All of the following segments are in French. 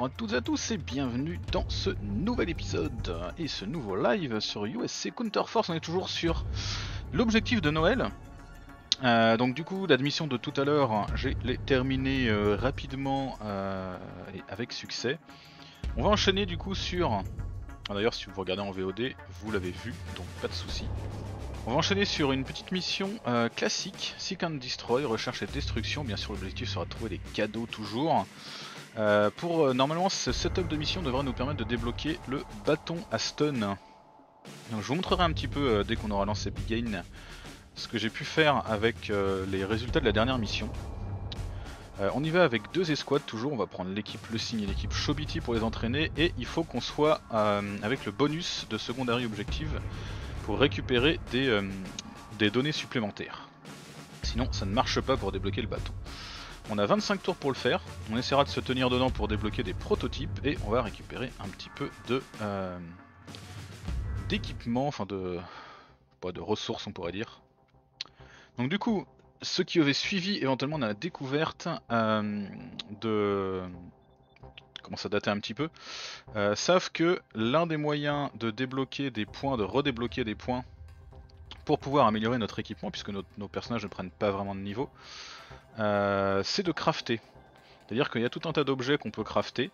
bonjour à toutes et à tous et bienvenue dans ce nouvel épisode et ce nouveau live sur USC Counter Force. On est toujours sur l'objectif de Noël. Euh, donc du coup, l'admission de tout à l'heure, j'ai terminé euh, rapidement euh, et avec succès. On va enchaîner du coup sur... Ah, D'ailleurs, si vous regardez en VOD, vous l'avez vu, donc pas de souci. On va enchaîner sur une petite mission euh, classique, Seek and Destroy, recherche et destruction. Bien sûr, l'objectif sera de trouver des cadeaux toujours. Euh, pour euh, normalement, ce setup de mission devrait nous permettre de débloquer le bâton à stun. Je vous montrerai un petit peu euh, dès qu'on aura lancé Big Gain ce que j'ai pu faire avec les résultats de la dernière mission. On y va avec deux escouades toujours, on va prendre l'équipe Le Signe et l'équipe Shobiti pour les entraîner et il faut qu'on soit avec le bonus de secondary objective pour récupérer des données supplémentaires. Sinon ça ne marche pas pour débloquer le bâton. On a 25 tours pour le faire, on essaiera de se tenir dedans pour débloquer des prototypes et on va récupérer un petit peu de euh, d'équipement, enfin de, pas de ressources on pourrait dire. Donc du coup, ceux qui avaient suivi éventuellement la découverte euh, de comment ça datait un petit peu, euh, savent que l'un des moyens de débloquer des points, de redébloquer des points pour pouvoir améliorer notre équipement, puisque nos, personnages ne prennent pas vraiment de niveau, c'est de crafter. C'est-à-dire qu'il y a tout un tas d'objets qu'on peut crafter,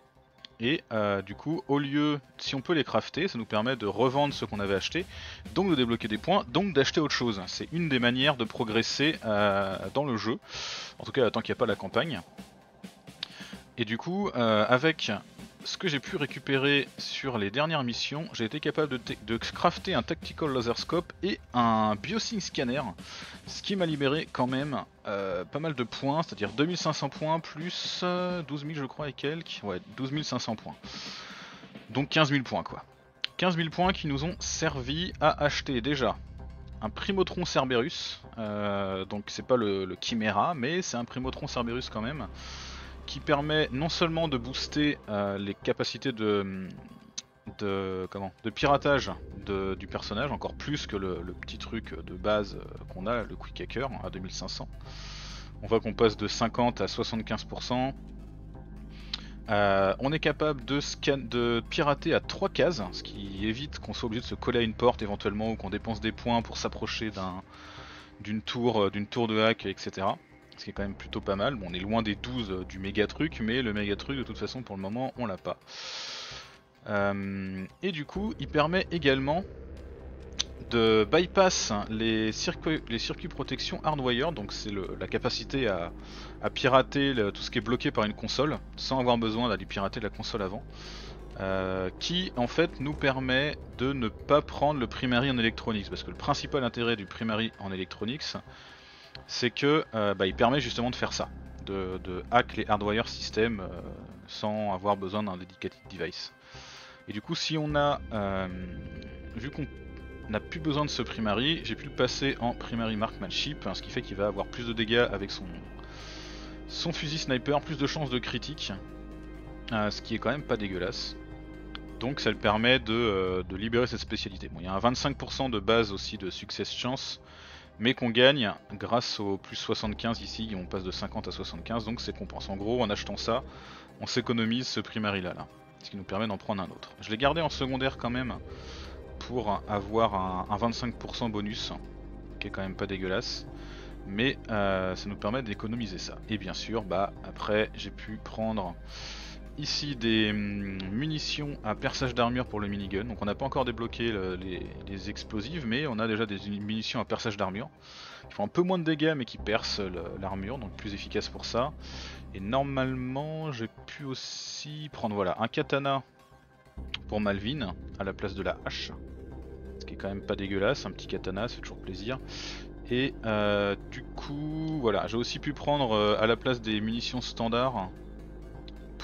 et euh, du coup, au lieu, si on peut les crafter, ça nous permet de revendre ce qu'on avait acheté, donc de débloquer des points, donc d'acheter autre chose. C'est une des manières de progresser euh, dans le jeu, en tout cas tant qu'il n'y a pas la campagne. Et du coup, euh, avec ce que j'ai pu récupérer sur les dernières missions, j'ai été capable de, crafter un Tactical Laser Scope et un Biosync Scanner, ce qui m'a libéré quand même euh, pas mal de points, c'est-à-dire 2500 points plus euh, 12 000 je crois et quelques, ouais 12 500 points. Donc 15 000 points quoi. 15 000 points qui nous ont servi à acheter déjà un Primotron Cerberus, euh, donc c'est pas le, le Chimera, mais c'est un Primotron Cerberus quand même qui permet non seulement de booster euh, les capacités de, comment, de piratage du personnage, encore plus que le, petit truc de base qu'on a, le Quick Hacker à 2500. On voit qu'on passe de 50 à 75%. Euh, on est capable de, de pirater à 3 cases, ce qui évite qu'on soit obligé de se coller à une porte éventuellement ou qu'on dépense des points pour s'approcher d'une tour, d'une tour de hack, etc ce qui est quand même plutôt pas mal. Bon, on est loin des 12 euh, du méga truc, mais le méga truc de toute façon pour le moment on l'a pas. Euh, et du coup, il permet également de bypass les circuits, les circuits protection hardwire, donc c'est la capacité à, pirater tout ce qui est bloqué par une console, sans avoir besoin d'aller pirater la console avant. Euh, qui en fait nous permet de ne pas prendre le primary en electronics parce que le principal intérêt du primary en electronics c'est que euh, bah, il permet justement de faire ça, de, hack les hardwire systems euh, sans avoir besoin d'un dedicated device. Et du coup, si on a euh, vu qu'on n'a plus besoin de ce primary, j'ai pu le passer en primary marksmanship, hein, ce qui fait qu'il va avoir plus de dégâts avec son son fusil sniper, plus de chances de critique, ce qui est quand même pas dégueulasse. Donc ça le permet de, de libérer cette spécialité. Bon, il y a un 25% de base aussi de success chance, mais qu'on gagne grâce au plus 75 ici, on passe de 50 à 75, donc c'est compense. En gros, en achetant ça, on s'économise ce primary là, là, ce qui nous permet d'en prendre un autre. Je l'ai gardé en secondaire quand même, pour avoir un, un 25% bonus, qui est quand même pas dégueulasse, mais euh, ça nous permet d'économiser ça. Et bien sûr, bah après j'ai pu prendre ici des hum, munitions à perçage d'armure pour le minigun. Donc on n'a pas encore débloqué les, les, explosives, mais on a déjà des munitions à perçage d'armure qui font un peu moins de dégâts mais qui percent l'armure, donc plus efficace pour ça. Et normalement j'ai pu aussi prendre voilà un katana pour Malvin à la place de la hache. Ce qui est quand même pas dégueulasse, un petit katana, c'est toujours plaisir. Et euh, du coup, voilà, j'ai aussi pu prendre euh, à la place des munitions standards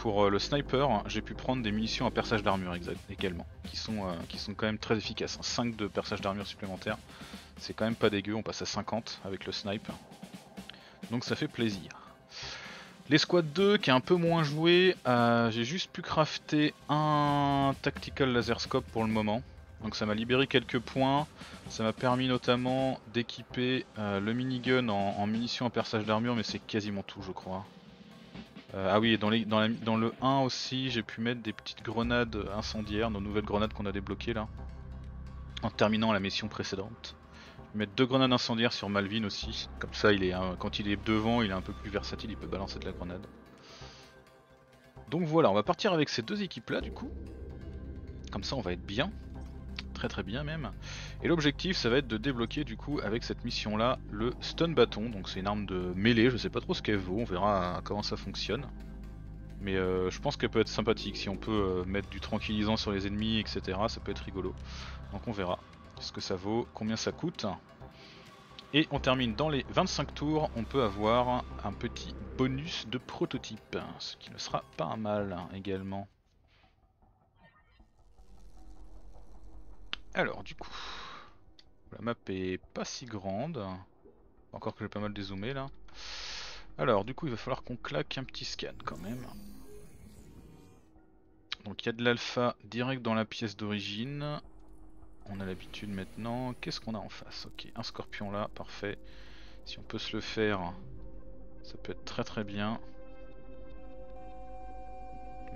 pour euh, le sniper, j'ai pu prendre des munitions à perçage d'armure également, qui sont, euh, qui sont quand même très efficaces. 5 de perçage d'armure supplémentaire, c'est quand même pas dégueu, on passe à 50 avec le snipe. Donc ça fait plaisir. L'escouade 2 qui est un peu moins joué, euh, j'ai juste pu crafter un tactical laser scope pour le moment. Donc ça m'a libéré quelques points, ça m'a permis notamment d'équiper le minigun en, en munitions à perçage d'armure, mais c'est quasiment tout je crois. Euh, ah oui, dans, dans, le 1 aussi, j'ai pu mettre des petites grenades incendiaires, nos nouvelles grenades qu'on a débloquées là. En terminant la mission précédente. Je vais mettre deux grenades incendiaires sur Malvin aussi. Comme ça, il est, quand il est devant, il est un peu plus versatile, il peut balancer de la grenade. Donc voilà, on va partir avec ces deux équipes là du coup. Comme ça, on va être bien. Très bien même. Et l'objectif, ça va être de débloquer du coup avec cette mission là le stun bâton. Donc c'est une arme de mêlée, je sais pas trop ce qu'elle vaut, on verra comment ça fonctionne. Mais euh, je pense qu'elle peut être sympathique si on peut euh, mettre du tranquillisant sur les ennemis, etc. Ça peut être rigolo. Donc on verra ce que ça vaut, combien ça coûte. Et on termine dans les 25 tours, on peut avoir un petit bonus de prototype, ce qui ne sera pas mal hein, également. Alors du coup, la map est pas si grande, encore que j'ai pas mal dézoomé là. Alors du coup il va falloir qu'on claque un petit scan quand même. Donc il y a de l'alpha direct dans la pièce d'origine. On a l'habitude maintenant. Qu'est-ce qu'on a en face? Ok, un scorpion là, parfait. Si on peut se le faire, ça peut être très très bien.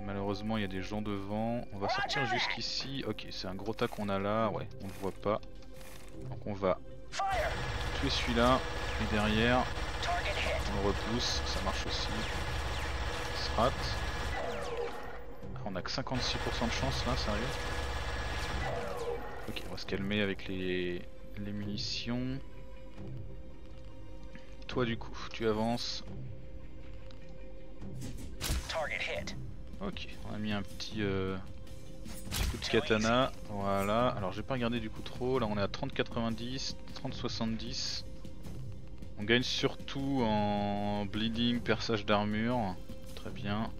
Malheureusement, il y a des gens devant. On va sortir jusqu'ici. Ok, c'est un gros tas qu'on a là. Ouais, on le voit pas. Donc on va tuer celui-là. Et derrière, on le repousse. Ça marche aussi. Strat. Ah, on a que 56% de chance là, sérieux Ok, on va se calmer avec les, les munitions. Toi du coup, tu avances. Ok, on a mis un petit, euh, petit coup de katana. Voilà, alors j'ai pas regardé du coup trop. Là on est à 30-90, 30-70. On gagne surtout en bleeding, perçage d'armure. Très bien.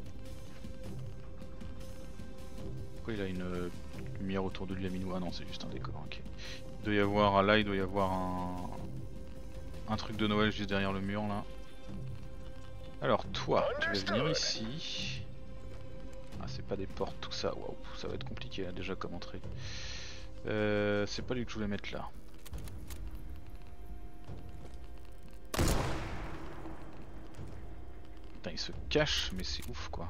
Pourquoi il a une euh, lumière autour de lui à Minou Ah non, c'est juste un décor. ok. Il doit y avoir là, il doit y avoir un, un truc de Noël juste derrière le mur là. Alors toi, tu vas venir ici. Ah c'est pas des portes tout ça, waouh, ça va être compliqué là, déjà comme entrée. Euh, c'est pas lui que je voulais mettre là. Putain il se cache mais c'est ouf quoi.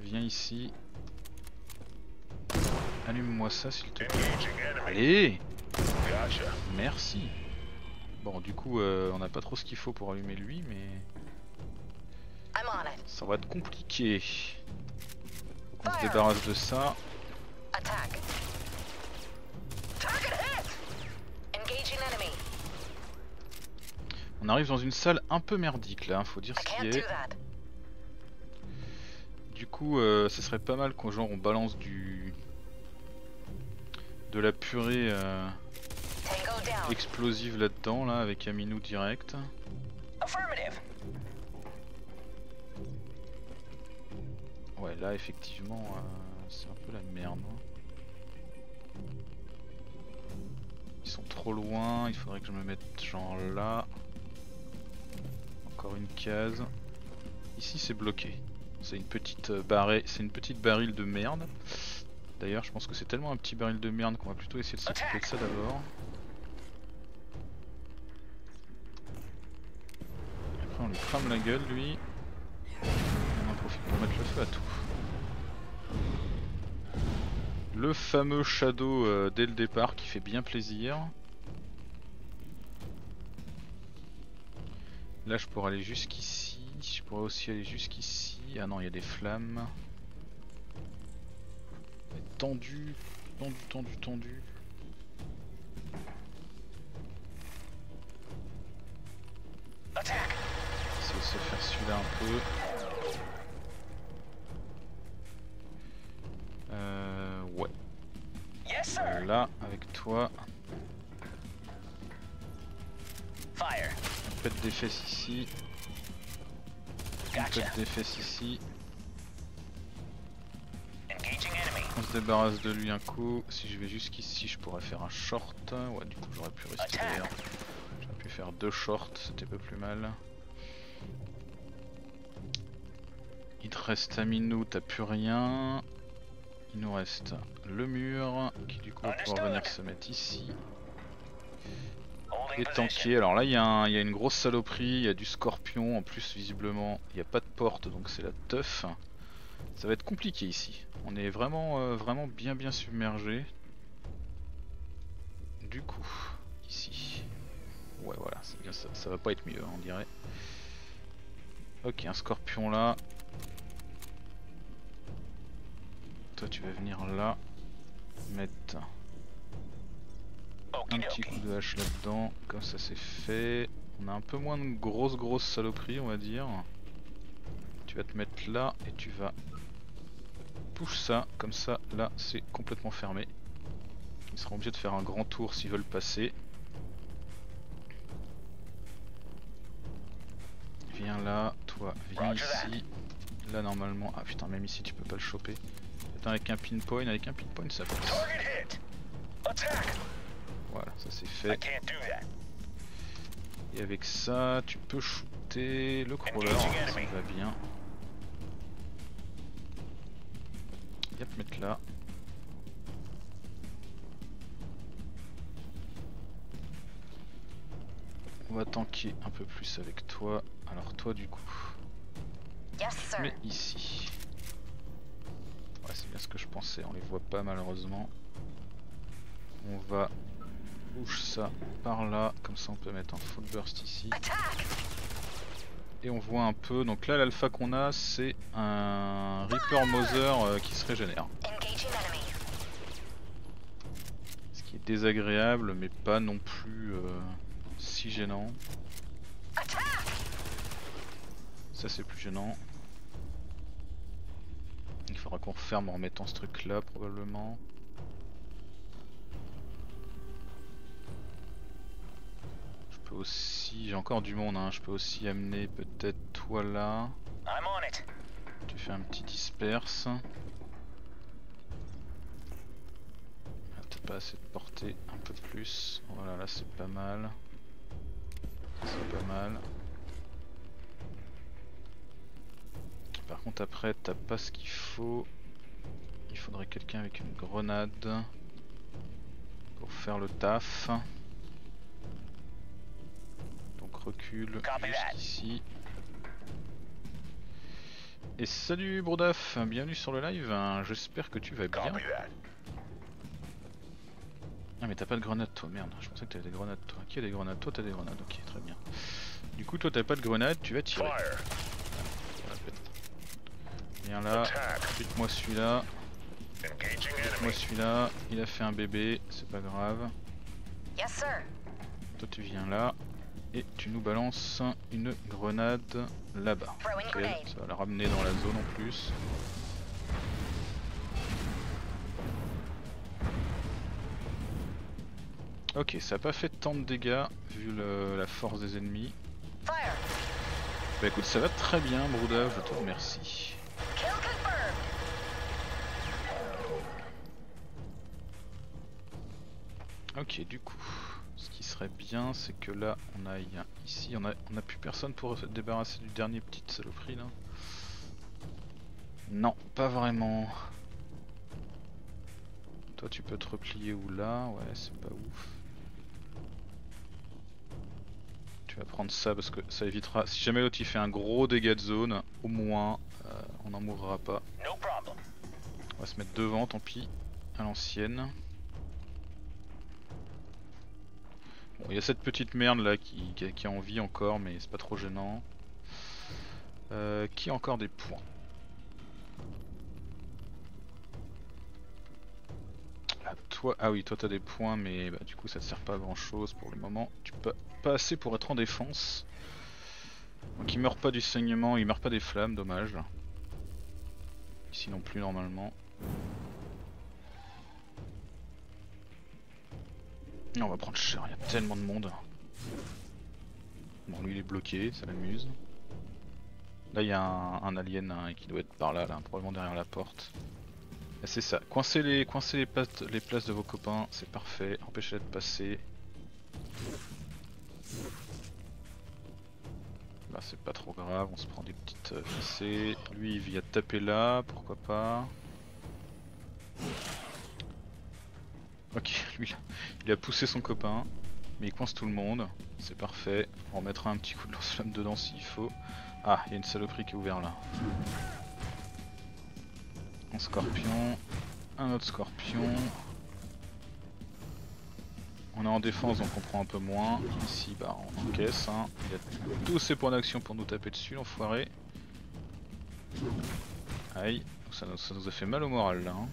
Viens ici. Allume-moi ça s'il te plaît. Allez Merci Bon du coup euh, on n'a pas trop ce qu'il faut pour allumer lui mais. Ça va être compliqué. Qu'on se débarrasse de ça. On arrive dans une salle un peu merdique là, faut dire ce qui est. Du coup, euh, ce serait pas mal qu'on genre on balance du de la purée euh, explosive là-dedans là avec Aminou direct. Affirmative. Ouais, là effectivement, euh, c'est un peu la merde. hein. Ils sont trop loin, il faudrait que je me mette genre là. Encore une case. Ici c'est bloqué. C'est une petite euh, barrée, c'est une petite baril de merde. D'ailleurs, je pense que c'est tellement un petit baril de merde qu'on va plutôt essayer de s'occuper de ça d'abord. Après on lui crame la gueule lui. Profite pour mettre le feu à tout. Le fameux shadow euh, dès le départ qui fait bien plaisir. Là je pourrais aller jusqu'ici, je pourrais aussi aller jusqu'ici. Ah non il y a des flammes. Tendu, tendu, tendu, tendu. Attack. Essayer se faire celui-là un peu. Euh, ouais. Yes, sir. Là, avec toi, Fire. on pète des fesses ici, on Gotcha. pète des fesses ici, on se débarrasse de lui un coup. Si je vais jusqu'ici, je pourrais faire un short. Ouais, du coup, j'aurais pu rester. J'aurais pu faire deux shorts, c'était pas plus mal. Il te reste Aminou, t'as plus rien. Il nous reste le mur qui du coup va pouvoir venir se mettre ici. Et tanké. Alors là, il y, a y une grosse saloperie, il y a du scorpion. En plus, visiblement, il n'y a pas de porte, donc c'est la teuf. Ça va être compliqué ici. On est vraiment, euh, vraiment bien, bien submergé. Du coup, ici. Ouais, voilà, bien ça. Ça va pas être mieux, on dirait. Ok, un scorpion là. Toi, tu vas venir là. Mettre un petit coup de hache là-dedans, comme ça c'est fait. On a un peu moins de grosses grosses saloperies on va dire. Tu vas te mettre là et tu vas push ça, comme ça là c'est complètement fermé. Ils seront obligés de faire un grand tour s'ils veulent passer. Viens là, toi viens ici. Là normalement, ah putain même ici tu peux pas le choper. Attends avec un pinpoint, avec un pinpoint ça passe. Voilà, ça c'est fait. Et avec ça, tu peux shooter le crawler, ça va bien. Te mettre là. On va tanker un peu plus avec toi. Alors toi du coup, Yes, sir. mais ici. C'est bien ce que je pensais, on les voit pas malheureusement. On va push ça par là, comme ça on peut mettre un full burst ici. Et on voit un peu, donc là l'alpha qu'on a c'est un Reaper Mother euh, qui se régénère. Ce qui est désagréable mais pas non plus euh, si gênant. Ça c'est plus gênant. Il faudra qu'on referme en remettant ce truc là probablement. Je peux aussi, j'ai encore du monde, hein. je peux aussi amener peut-être toi là. Tu fais un petit disperse. Ah, T'as pas assez de portée, un peu plus. Voilà, là c'est pas mal. C'est pas mal. Par contre après t'as pas ce qu'il faut. Il faudrait quelqu'un avec une grenade pour faire le taf. Donc recule jusqu'ici. Et salut Brodaf, bienvenue sur le live, j'espère que tu vas bien. Ah mais t'as pas de grenade toi, merde, je pensais que t'avais des grenades toi. Qui a des grenades? Toi t'as des grenades, ok très bien. Du coup toi t'as pas de grenade, tu vas tirer. Viens là, bute-moi celui-là, bute-moi celui-là, il a fait un bébé, c'est pas grave. Toi tu viens là, et tu nous balances une grenade là-bas. Grenade. Ça va la ramener dans la zone en plus. Ok, ça a pas fait tant de dégâts vu le- la force des ennemis. Bah écoute, ça va très bien, Brouda, je te remercie. Ok, du coup, ce qui serait bien, c'est que là, on aille ici. On a, on a plus personne pour se débarrasser du dernier petit saloperie là. Non, pas vraiment. Toi, tu peux te replier où là? Ouais, c'est pas ouf. Tu vas prendre ça parce que ça évitera. Si jamais l'autre il fait un gros dégât de zone, au moins, on n'en mourra pas. On va se mettre devant, tant pis, à l'ancienne. Bon, il y a cette petite merde là qui, qui, qui a envie encore, mais c'est pas trop gênant. Euh, qui a encore des points Ah, toi, ah oui, toi t'as des points, mais bah, du coup ça te sert pas à grand chose pour le moment. Tu peux pas assez pour être en défense. Donc il meurt pas du saignement, il meurt pas des flammes, dommage. Ici non plus normalement. On va prendre cher, il y a tellement de monde. Bon, lui il est bloqué, ça l'amuse. Là il y a un, alien hein, qui doit être par là, là, probablement derrière la porte. Et C'est ça, coincez les, places, les places de vos copains, c'est parfait, empêchez-les de passer. Là c'est pas trop grave, on se prend des petites euh, fessées. Lui il vient taper là, pourquoi pas. Ok, lui il a poussé son copain. Mais il coince tout le monde. C'est parfait. On remettra un petit coup de lance-flamme dedans s'il faut. Ah, il y a une saloperie qui est ouverte là. Un scorpion. Un autre scorpion. On est en défense donc on prend un peu moins. Ici bah on encaisse. Hein. Il a tous ses points d'action pour nous taper dessus l'enfoiré. Aïe, ça nous, a fait mal au moral là. hein.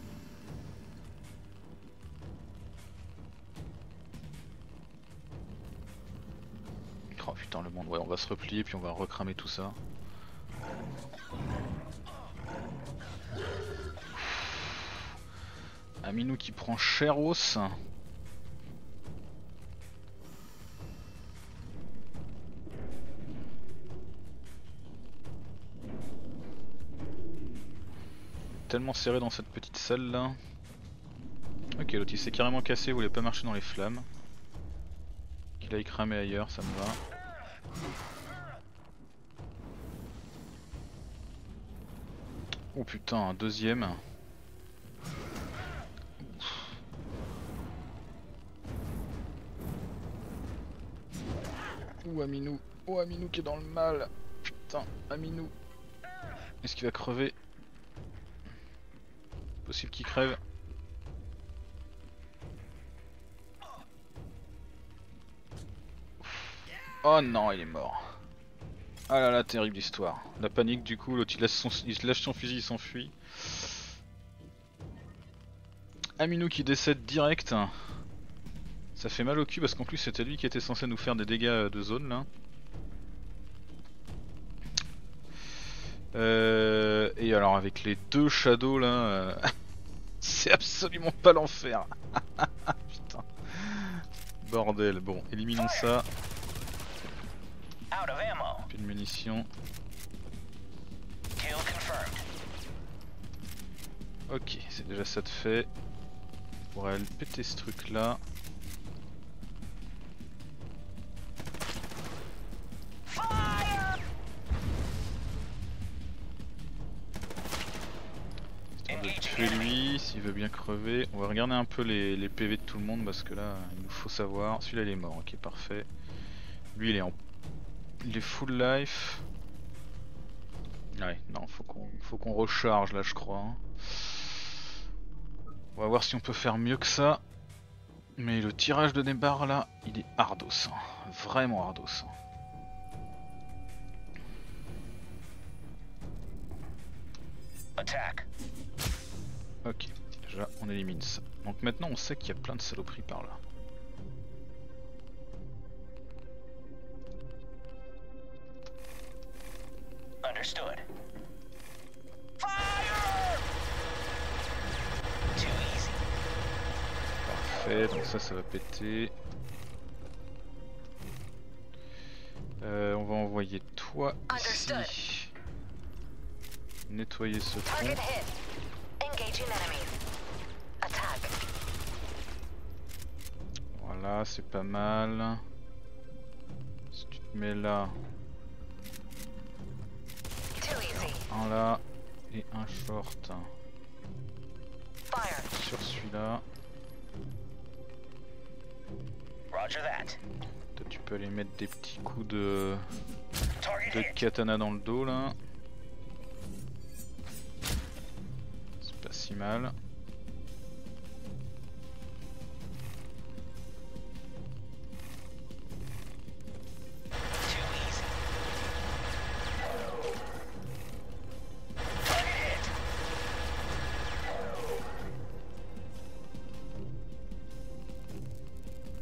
Oh putain le monde, ouais on va se replier puis on va recramer tout ça. Aminou qui prend cher os. Tellement serré dans cette petite salle là. Ok l'autre il s'est carrément cassé, il voulait pas marcher dans les flammes. Qu'il aille cramer ailleurs, ça me va. Oh putain, un deuxième. Ouh Aminou, oh Aminou qui est dans le mal. Putain, Aminou. Est-ce qu'il va crever? Possible qu'il crève. Oh non, il est mort. Ah là là, terrible histoire. La panique du coup, l'autre il, il lâche son fusil, il s'enfuit. Aminou qui décède direct. Ça fait mal au cul parce qu'en plus c'était lui qui était censé nous faire des dégâts de zone là. Euh, et alors avec les deux shadows là, euh, c'est absolument pas l'enfer. Putain. Bordel, bon, éliminons ça. Out of ammo. Plus de munitions. Ok, c'est déjà ça de fait. On pourrait aller péter ce truc là. Fire! Engaging tuer lui s'il veut bien crever. On va regarder un peu les, PV de tout le monde parce que là il nous faut savoir. Celui-là il est mort, ok parfait. Lui il est en. Il est full life. Ouais, non, faut qu'on faut qu'on recharge là je crois. hein. On va voir si on peut faire mieux que ça. Mais le tirage de débarre là, il est hardos. hein. Vraiment hardos. hein. Attack. Ok, déjà on élimine ça. Donc maintenant on sait qu'il y a plein de saloperies par là. Understood. Fire! Too easy. Parfait, donc ça ça va péter. Euh, on va envoyer toi Understood. ici. Nettoyer ce pont. Target hit. Engaging enemies. Attack. Voilà, c'est pas mal. Si tu te mets là, un là et un short Fire. sur celui-là. Roger that. Toi tu peux aller mettre des petits coups de, de katana dans le dos là. Si mal.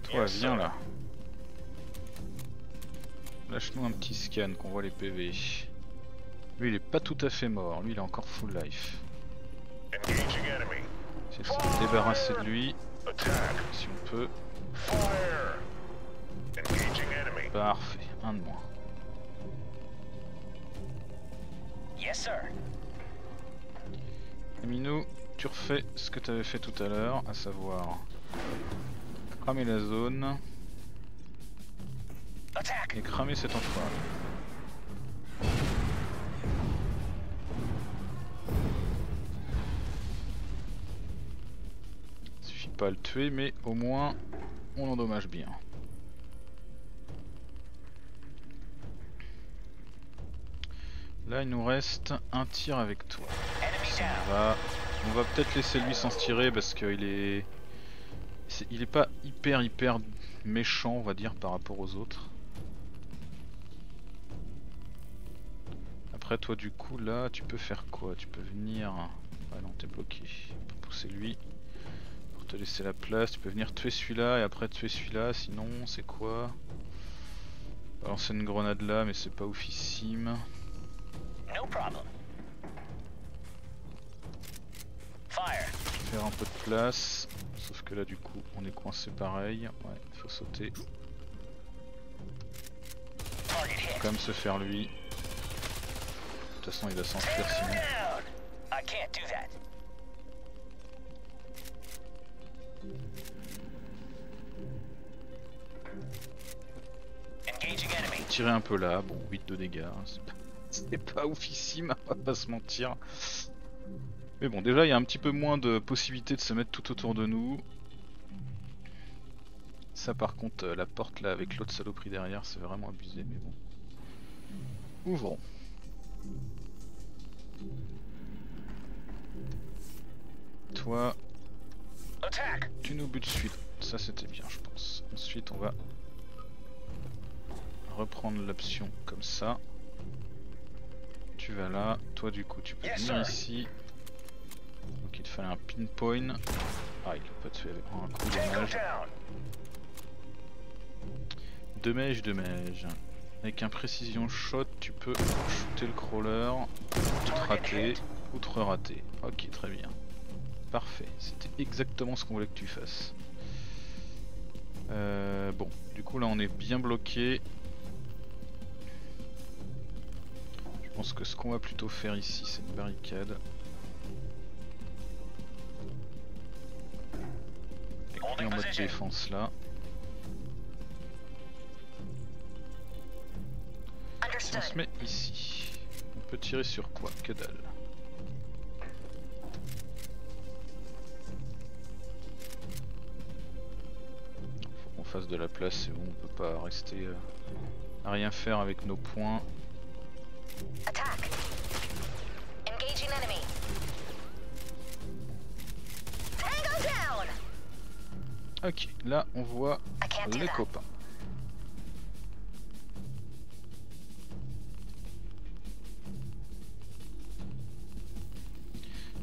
Toi, viens là. Lâche-nous un petit scan qu'on voit les PV. Lui, il est pas tout à fait mort. Lui, il est encore full life. C'est de se débarrasser de lui, si on peut. Parfait, un de moins. Yes, sir. Tu refais ce que tu avais fait tout à l'heure, à savoir cramer la zone et cramer cet enfoiré. pas le tuer, mais au moins on l'endommage bien. Là il nous reste un tir avec toi. On va, on va peut-être laisser lui s'en tirer parce qu'il est... Il est pas hyper hyper méchant on va dire par rapport aux autres. Après toi du coup là tu peux faire quoi? Tu peux venir... Ah non t'es bloqué. Pousser lui. Te laisser la place. Tu peux venir tuer celui-là et après tuer celui-là. Sinon c'est quoi? Balancer une grenade là mais c'est pas oufissime. No problem. Fire. faire un peu de place. Sauf que là du coup on est coincé pareil. Ouais, faut sauter. Hit. Quand même se faire lui. De toute façon il va s'enfuir sinon. I can't do that. Tirer un peu là, bon 8 de dégâts. hein, c'est pas- oufissime, on va pas se mentir. Mais bon déjà il y a un petit peu moins de possibilités de se mettre tout autour de nous. Ça par contre euh, la porte là avec l'autre saloperie derrière c'est vraiment abusé mais bon. Ouvrons. Toi. Tu nous butes suite, ça c'était bien je pense. Ensuite on va reprendre l'option comme ça. Tu vas là, toi du coup tu peux Yes, venir sir. ici. Donc il te fallait un pinpoint. Ah il l'a pas tué avec un coup dommage. Deux mèches, deux mèches. Avec un précision shot tu peux shooter le crawler, tout rater ou te rater. Ok très bien. Parfait, c'était exactement ce qu'on voulait que tu fasses. Euh, bon, du coup là on est bien bloqué. Je pense que ce qu'on va plutôt faire ici c'est une barricade. Lui Holding en mode défense là. On se met ici. On peut tirer sur quoi? Que dalle. Fasse de la place, c'est bon, on peut pas rester euh, à rien faire avec nos points. Ok, là on voit les copains.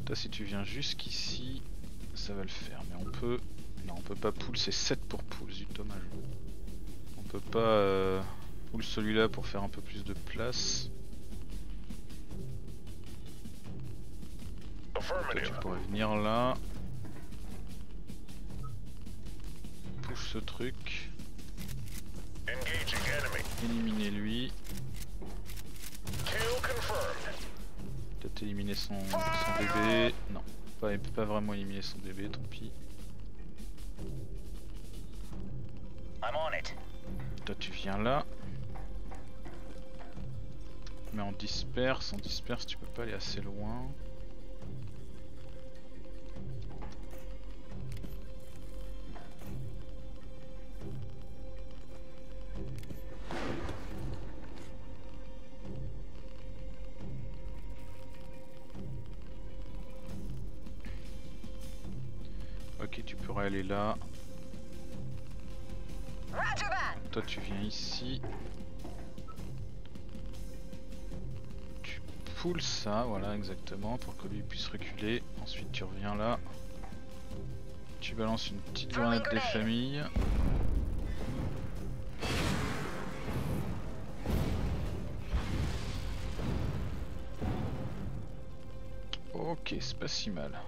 Toi si tu viens jusqu'ici, ça va le faire. Mais on peut... Non on peut pas pull, c'est 7 pour pull, zut dommage. On peut pas euh, pull celui-là pour faire un peu plus de place. Toi tu pourrais venir là. Push ce truc. Éliminer lui. Peut-être éliminer son, son bébé. Non, pas, pas vraiment éliminer son bébé, tant pis. Toi tu viens là. Mais on disperse, on disperse, tu peux pas aller assez loin. Pourrais aller là. Toi tu viens ici. Tu poules ça, voilà exactement, pour que lui puisse reculer. Ensuite tu reviens là. Tu balances une petite grenade des familles. Ok, c'est pas si mal.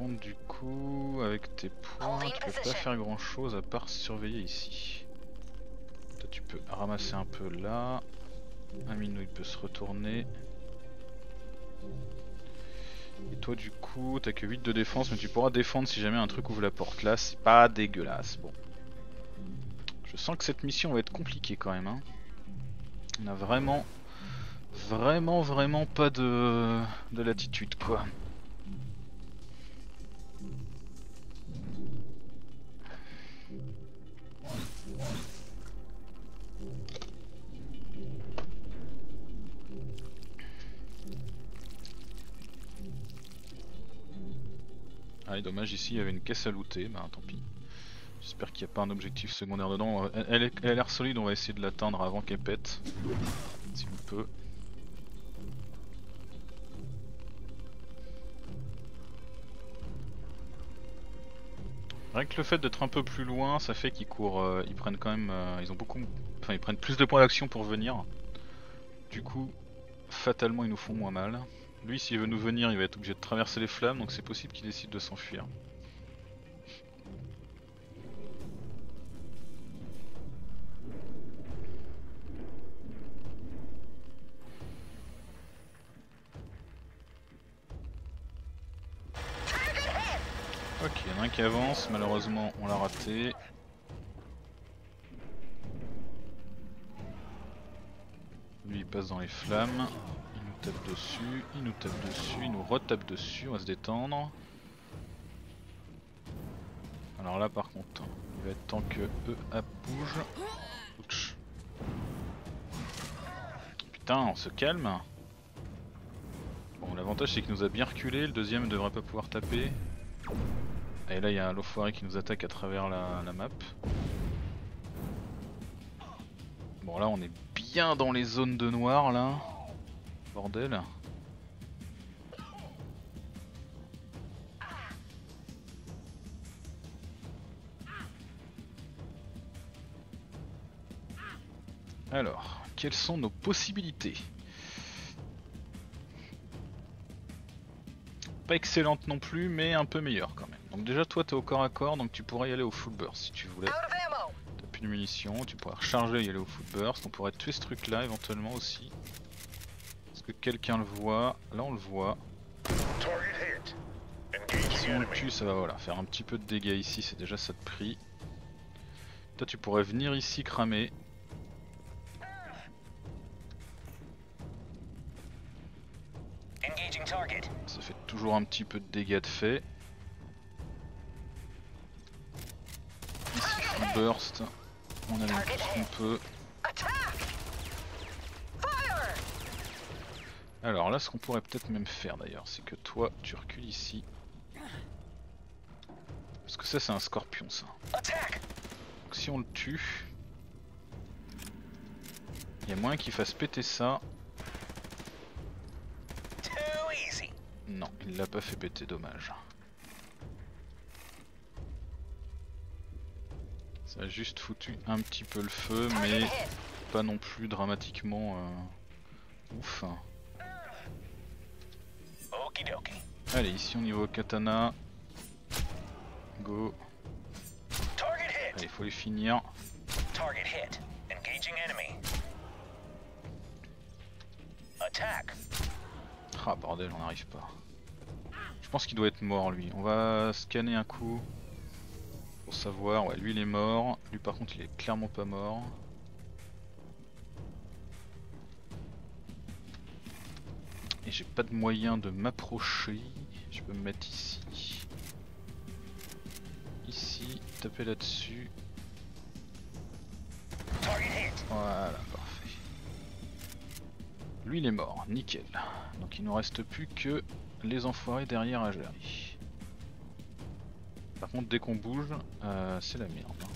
Contre, du coup, avec tes points, tu peux pas faire grand chose à part surveiller ici. Toi, tu peux ramasser un peu là. Un minou, il peut se retourner. Et toi, du coup, t'as que 8 de défense, mais tu pourras défendre si jamais un truc ouvre la porte là. C'est pas dégueulasse. Bon. Je sens que cette mission va être compliquée quand même. hein. On a vraiment, vraiment, vraiment pas de, de latitude quoi. Ah et dommage ici il y avait une caisse à looter, bah tant pis. J'espère qu'il n'y a pas un objectif secondaire dedans. Elle, elle a l'air solide, on va essayer de l'atteindre avant qu'elle pète. Si on peut. Rien que le fait d'être un peu plus loin, ça fait qu'ils courent, euh, ils prennent quand même, euh, ils ont beaucoup, enfin ils prennent plus de points d'action pour venir. Du coup, fatalement ils nous font moins mal. Lui s'il veut nous venir, il va être obligé de traverser les flammes, donc c'est possible qu'il décide de s'enfuir. Ok, il y en a un qui avance, malheureusement on l'a raté. Lui il passe dans les flammes, tape dessus, il nous tape dessus, il nous retape dessus, on va se détendre. Alors là par contre, il va être temps que à bouge. Putain, on se calme. Bon, l'avantage c'est qu'il nous a bien reculé, le deuxième devrait pas pouvoir taper. Et là il y a l'enfoiré qui nous attaque à travers la map. Bon là on est bien dans les zones de noir là. Bordel. Alors, quelles sont nos possibilités? Pas excellente non plus, mais un peu meilleure quand même. Donc déjà toi t'es au corps à corps, donc tu pourrais y aller au full burst si tu voulais. T'as plus de munitions, tu pourrais recharger et y aller au full burst. On pourrait tuer ce truc là éventuellement aussi. Que quelqu'un le voit Là on le voit. Si on le enemy. tue ça va voilà, faire un petit peu de dégâts ici, c'est déjà ça de prix. Toi tu pourrais venir ici cramer. Ça fait toujours un petit peu de dégâts de fait. Ici full burst. On allume tout ce qu'on peut. Attack. Fire. Alors là, ce qu'on pourrait peut-être même faire d'ailleurs, c'est que toi, tu recules ici. Parce que ça, c'est un scorpion, ça. Donc si on le tue, il y a moyen qu'il fasse péter ça. Non, il l'a pas fait péter, dommage. Ça a juste foutu un petit peu le feu, mais pas non plus dramatiquement euh, ouf. Allez, ici on y va au katana. Go. Target hit. Allez, faut les finir. Target hit. Engaging enemy. Attack. Ah bordel, on n'arrive pas. Je pense qu'il doit être mort lui. On va scanner un coup pour savoir. Ouais, lui il est mort. Lui par contre il est clairement pas mort. Et j'ai pas de moyen de m'approcher. Je peux me mettre ici. Ici, taper là-dessus. Voilà, parfait. Lui il est mort, nickel. Donc il nous reste plus que les enfoirés derrière à gérer. Par contre dès qu'on bouge, euh, c'est la merde. hein.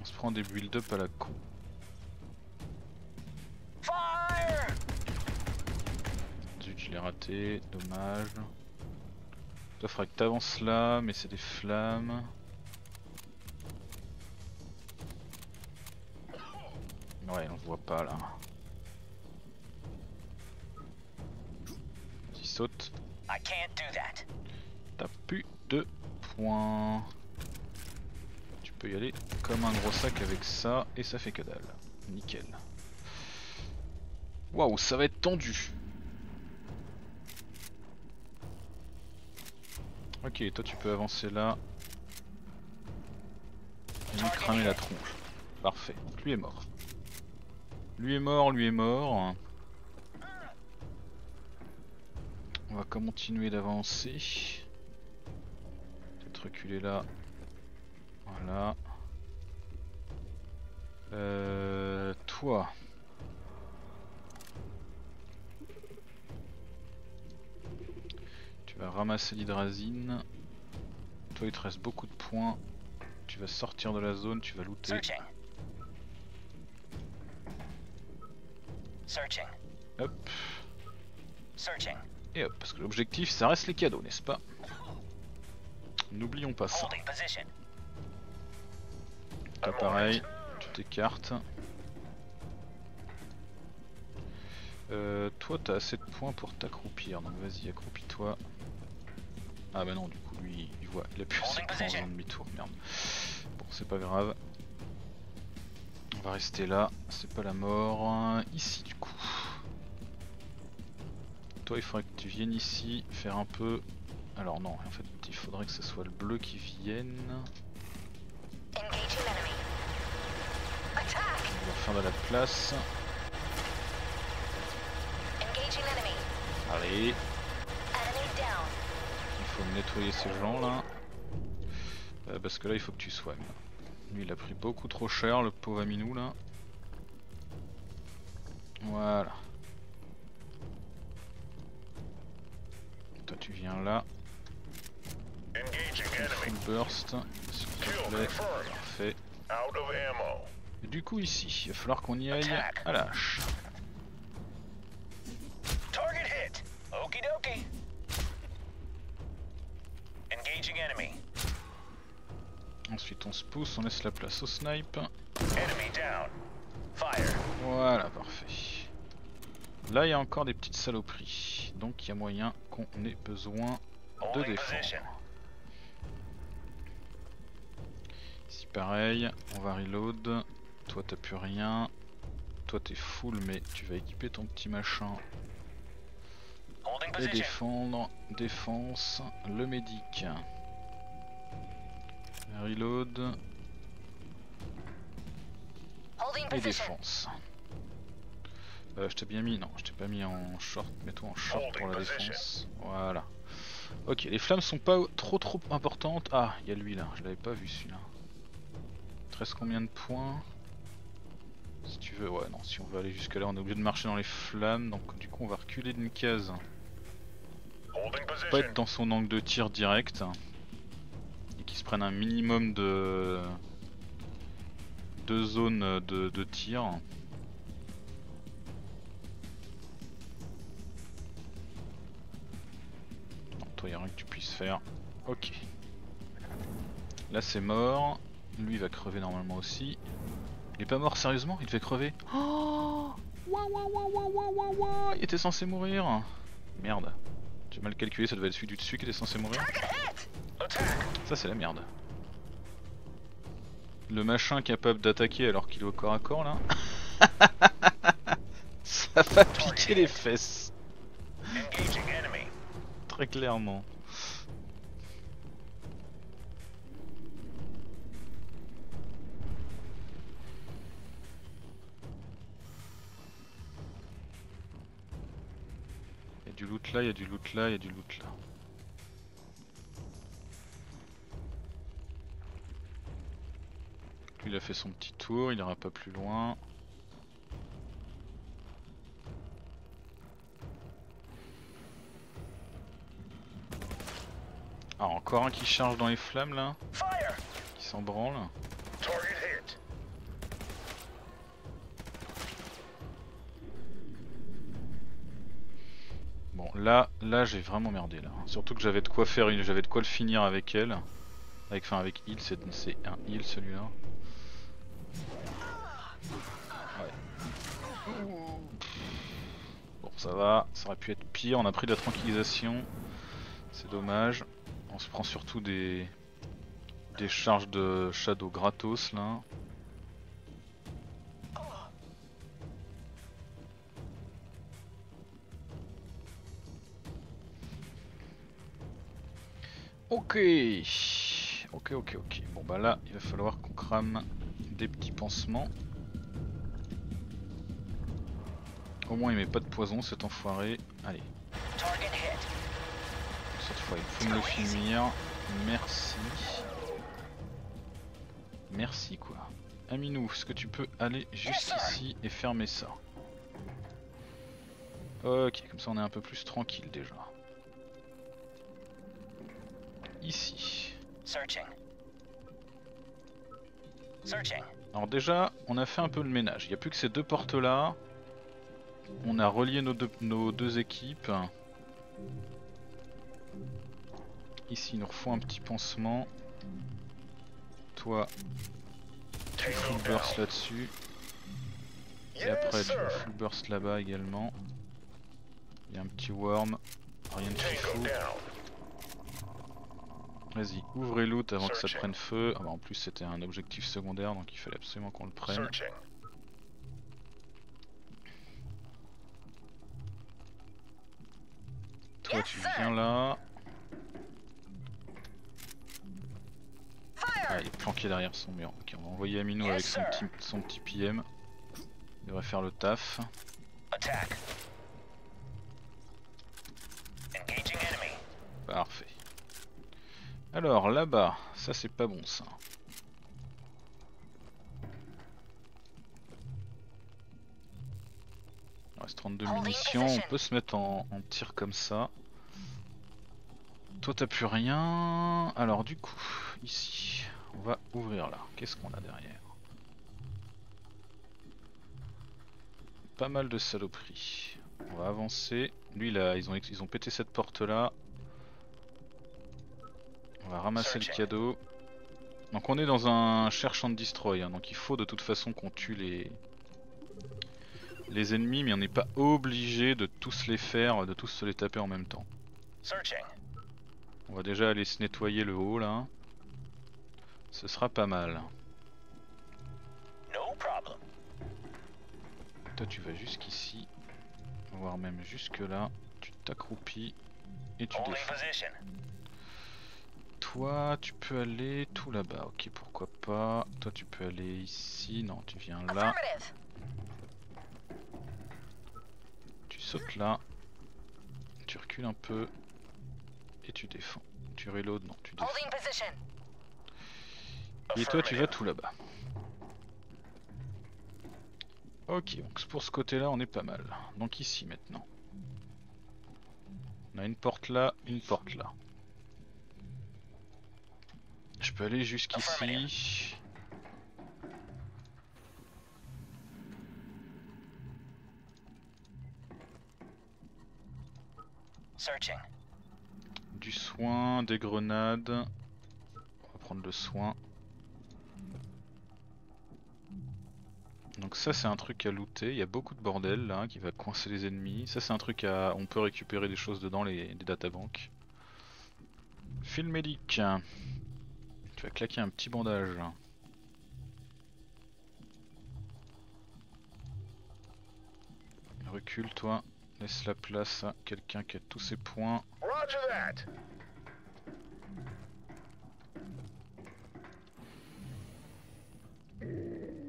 On se prend des build-up à la con. Raté, dommage. Toi faudrait que t'avances là, mais c'est des flammes. Ouais, on voit pas là. Vas-y, saute. I can't do that. T'as plus de points. Tu peux y aller comme un gros sac avec ça et ça fait que dalle. Nickel. Waouh, ça va être tendu. Ok, toi tu peux avancer là. Et lui cramer la tronche. Parfait, lui est mort. Lui est mort, lui est mort. On va continuer d'avancer. Peut-être reculer là. Voilà. Euh, toi. Ramasser l'hydrazine. Toi il te reste beaucoup de points. Tu vas sortir de la zone, tu vas looter. Searching. Searching. Hop, Searching. et hop, parce que l'objectif ça reste les cadeaux, n'est-ce pas? N'oublions pas ça. Toi pareil, tu t'écartes. Euh, toi t'as assez de points pour t'accroupir, donc vas-y accroupis-toi. Ah bah non du coup lui il voit, il a plus assez en demi-tour, merde. Bon c'est pas grave. On va rester là, c'est pas la mort. Ici du coup. Toi il faudrait que tu viennes ici, faire un peu... Alors non, en fait il faudrait que ce soit le bleu qui vienne. On va faire de la place. Allez. Il faut nettoyer ces gens là. Euh, parce que là il faut que tu soignes. Lui il a pris beaucoup trop cher le pauvre Aminou là. Voilà. Toi tu viens là. Full burst, s'il te Kill plaît. confirmed. Parfait. Et du coup ici, il va falloir qu'on y aille à la Engaging enemy. Ensuite on se pousse, on laisse la place au snipe. Enemy down. Fire. Voilà, parfait. Là, il y a encore des petites saloperies. Donc, il y a moyen qu'on ait besoin de défendre. Ici, pareil, on va reload. Toi, t'as plus rien. Toi, t'es full, mais tu vas équiper ton petit machin et défendre. Défense, le médic. Reload et défense. Euh, je t'ai bien mis, non, je t'ai pas mis en short, mets-toi en short pour la défense. Voilà. Ok, les flammes sont pas trop trop importantes. Ah, il y a lui là, je l'avais pas vu celui-là. Il te reste combien de points? Si tu veux, ouais, non, si on veut aller jusque là, on est obligé de marcher dans les flammes, donc du coup on va reculer d'une case. Holding Pas être dans son angle de tir direct. Et qu'il se prenne un minimum de. de zones de, de tir. Non, toi, y a rien que tu puisses faire. Ok. Là, c'est mort. Lui, il va crever normalement aussi. Il est pas mort, sérieusement? Il devait crever? Oh ouah, ouah, ouah Il était censé mourir Merde. J'ai mal calculé, ça devait être celui du dessus qui était censé mourir. Ça, c'est la merde. Le machin capable d'attaquer alors qu'il est au corps à corps là. ça va piquer les fesses, très clairement. Il y a du loot là, il y a du loot là, il y a du loot là. Lui il a fait son petit tour, il ira pas plus loin. Ah encore un qui charge dans les flammes là, Fire. qui s'en branle. Bon là, là j'ai vraiment merdé là. Surtout que j'avais de quoi faire, une- j'avais de quoi le finir avec elle. Avec, enfin avec il, c'est c'est un heal celui-là. Bon ça va, ça aurait pu être pire, on a pris de la tranquillisation. C'est dommage. On se prend surtout des des charges de shadow gratos là. Ok, ok, ok, ok. Bon bah là, il va falloir qu'on crame des petits pansements. Au moins il met pas de poison cet enfoiré. Allez, cette fois il faut me le finir. Merci. Merci quoi. Aminou, est-ce que tu peux aller jusqu'ici et fermer ça? Ok, comme ça on est un peu plus tranquille déjà. ici. Searching. Searching. Alors déjà, on a fait un peu le ménage. Il n'y a plus que ces deux portes là. On a relié nos deux, nos deux équipes. Ici, il nous refaut un petit pansement. Toi, tu full burst là-dessus. Et après, tu full burst là-bas également. Il y a un petit worm. Rien de down. Vas-y, ouvre et loot avant que ça prenne feu. Ah bah en plus, c'était un objectif secondaire donc il fallait absolument qu'on le prenne. Toi, tu viens là. Ah, il est planqué derrière son mur. Ok, on va envoyer Amino avec son petit, son petit PM. Il devrait faire le taf. Attack. Engaging enemy. Parfait. Alors là-bas, ça c'est pas bon ça. Il reste 32 Holding munitions, on peut se mettre en, en tir comme ça. Toi t'as plus rien. Alors du coup, ici, on va ouvrir là. Qu'est-ce qu'on a derrière? Pas mal de saloperies. On va avancer. Lui là, ils ont, ils ont pété cette porte là. On va ramasser le cadeau. Donc on est dans un cherche and destroy, hein, donc il faut de toute façon qu'on tue les les ennemis, mais on n'est pas obligé de tous les faire, de tous se les taper en même temps. On va déjà aller se nettoyer le haut là. Ce sera pas mal. Toi tu vas jusqu'ici, voire même jusque là. Tu t'accroupis et tu défends. Toi tu peux aller tout là-bas, ok pourquoi pas. Toi tu peux aller ici, non tu viens là. Tu sautes là, tu recules un peu et tu défends. Tu reload, non, tu défends. Et toi tu vas tout là-bas. Ok, donc pour ce côté-là on est pas mal. Donc ici maintenant. On a une porte là, une porte là. Je peux aller jusqu'ici. Searching. Du soin, des grenades. On va prendre le soin. Donc ça c'est un truc à looter, il y a beaucoup de bordel là qui va coincer les ennemis. Ça c'est un truc à... On peut récupérer des choses dedans, les, les databanks. Fil médic. Tu vas claquer un petit bandage. Recule toi, laisse la place à quelqu'un qui a tous ses points. Roger that.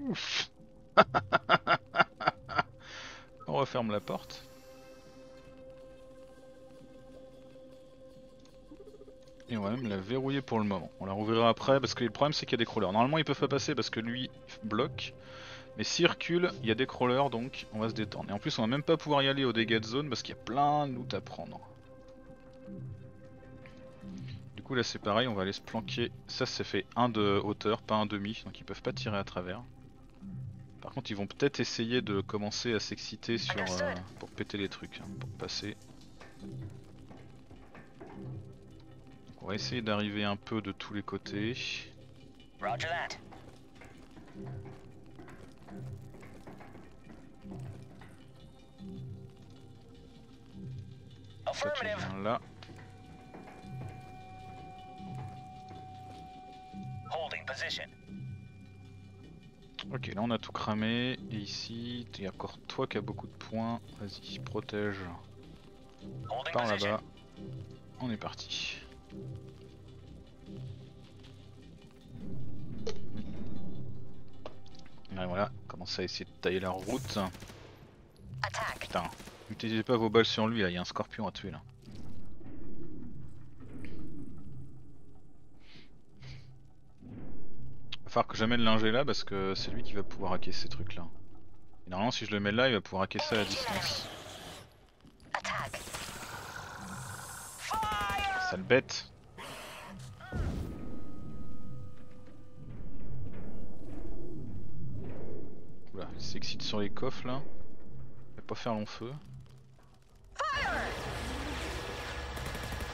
Ouf. On referme la porte. Et on va même la verrouiller pour le moment. On la rouvrira après parce que le problème c'est qu'il y a des crawlers. Normalement ils peuvent pas passer parce que lui bloque. Mais s'il recule, il y a des crawlers donc on va se détendre. Et en plus on va même pas pouvoir y aller au dégâts de zone parce qu'il y a plein de loot à prendre. Du coup là c'est pareil, on va aller se planquer. Ça c'est fait un de hauteur, pas un demi, donc ils peuvent pas tirer à travers. Par contre, ils vont peut-être essayer de commencer à s'exciter sur euh, pour péter les trucs, hein, pour passer. On va essayer d'arriver un peu de tous les côtés. Roger that. Toi, tu Affirmative. viens là. Holding position. Ok, là on a tout cramé. Et ici, il y a encore toi qui a beaucoup de points. Vas-y, protège Holding par là-bas. On est parti. Ouais, voilà, commence à essayer de tailler la route. Putain, n'utilisez pas vos balles sur lui là, il y a un scorpion à tuer là. Va falloir que j'amène l'ingé là parce que c'est lui qui va pouvoir hacker ces trucs là. Et normalement si je le mets là il va pouvoir hacker ça à distance. sale bête. Oula, il s'excite sur les coffres là. Il va pas faire long feu.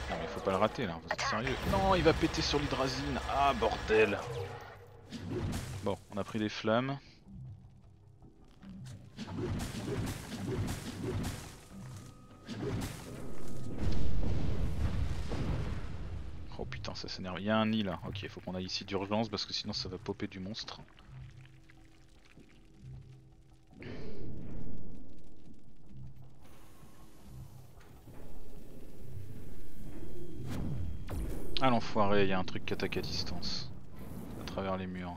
Non mais faut pas le rater là, vous êtes sérieux Non, il va péter sur l'hydrazine Ah bordel Bon, on a pris des flammes. Oh putain, ça s'énerve. Il y a un nid là. Ok, faut qu'on aille ici d'urgence parce que sinon ça va popper du monstre. Ah l'enfoiré, il y a un truc qui attaque à distance. À travers les murs.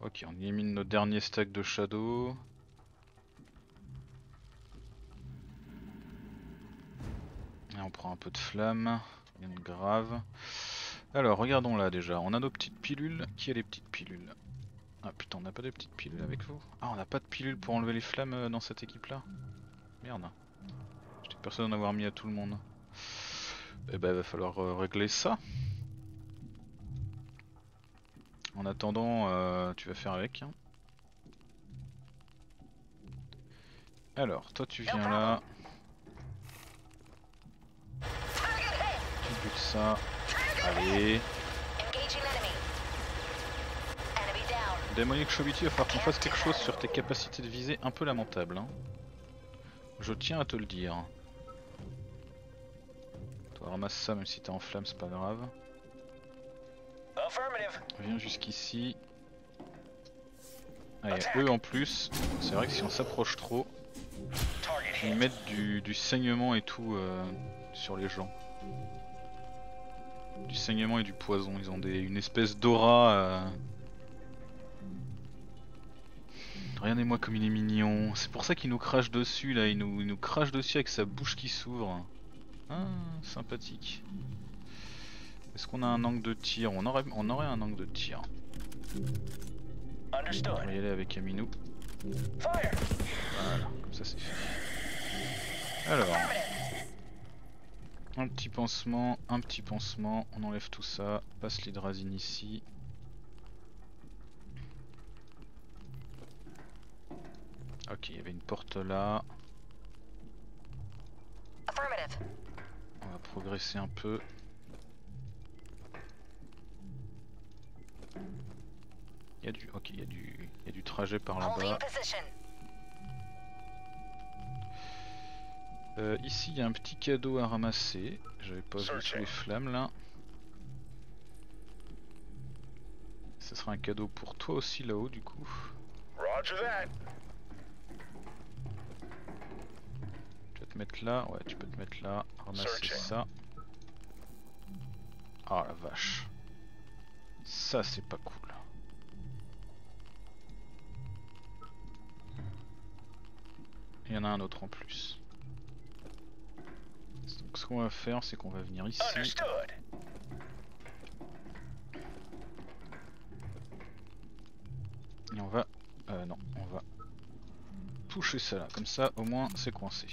Ok, on élimine nos derniers stacks de shadow. Et on prend un peu de flamme, rien de grave. Alors, regardons là déjà. On a nos petites pilules. Qui a les petites pilules? Ah putain, on n'a pas de petites pilules avec vous Ah, on n'a pas de pilules pour enlever les flammes euh, dans cette équipe là Merde. J'étais persuadé d'en avoir mis à tout le monde. Eh ben, il va falloir euh, régler ça. En attendant, euh, tu vas faire avec. hein. Alors, toi tu viens là. Tu butes ça. Allez. Démonique Chobiti, il va falloir qu'on fasse quelque chose sur tes capacités de visée un peu lamentables. hein. Je tiens à te le dire. Toi ramasse ça même si t'es en flamme, c'est pas grave. Viens jusqu'ici. Ah, il y a eux en plus. C'est vrai que si on s'approche trop, Ils mettent du, saignement et tout euh, sur les gens. Du saignement et du poison. Ils ont des, une espèce d'aura. euh. Regardez-moi comme il est mignon. C'est pour ça qu'il nous crache dessus là. Il nous, crache dessus avec sa bouche qui s'ouvre. Ah, sympathique. Est-ce qu'on a un angle de tir? On aurait, on aurait un angle de tir. On va y aller avec Aminou. Voilà, comme ça c'est fait. Alors, un petit pansement, un petit pansement, on enlève tout ça, passe l'hydrazine ici. Ok, il y avait une porte là, on va progresser un peu. Il y a du, ok, il y a du, il y a du trajet par là-bas. Euh, ici il y a un petit cadeau à ramasser. J'avais pas vu sous les flammes là. Ce sera un cadeau pour toi aussi là-haut du coup. Roger that. Tu vas te mettre là, ouais tu peux te mettre là, ramasser Searching. ça. Ah la vache. Ça c'est pas cool. Il y en a un autre en plus. Donc ce qu'on va faire c'est qu'on va venir ici. Understood. Et on va... Euh non, on va toucher ça là, comme ça au moins c'est coincé.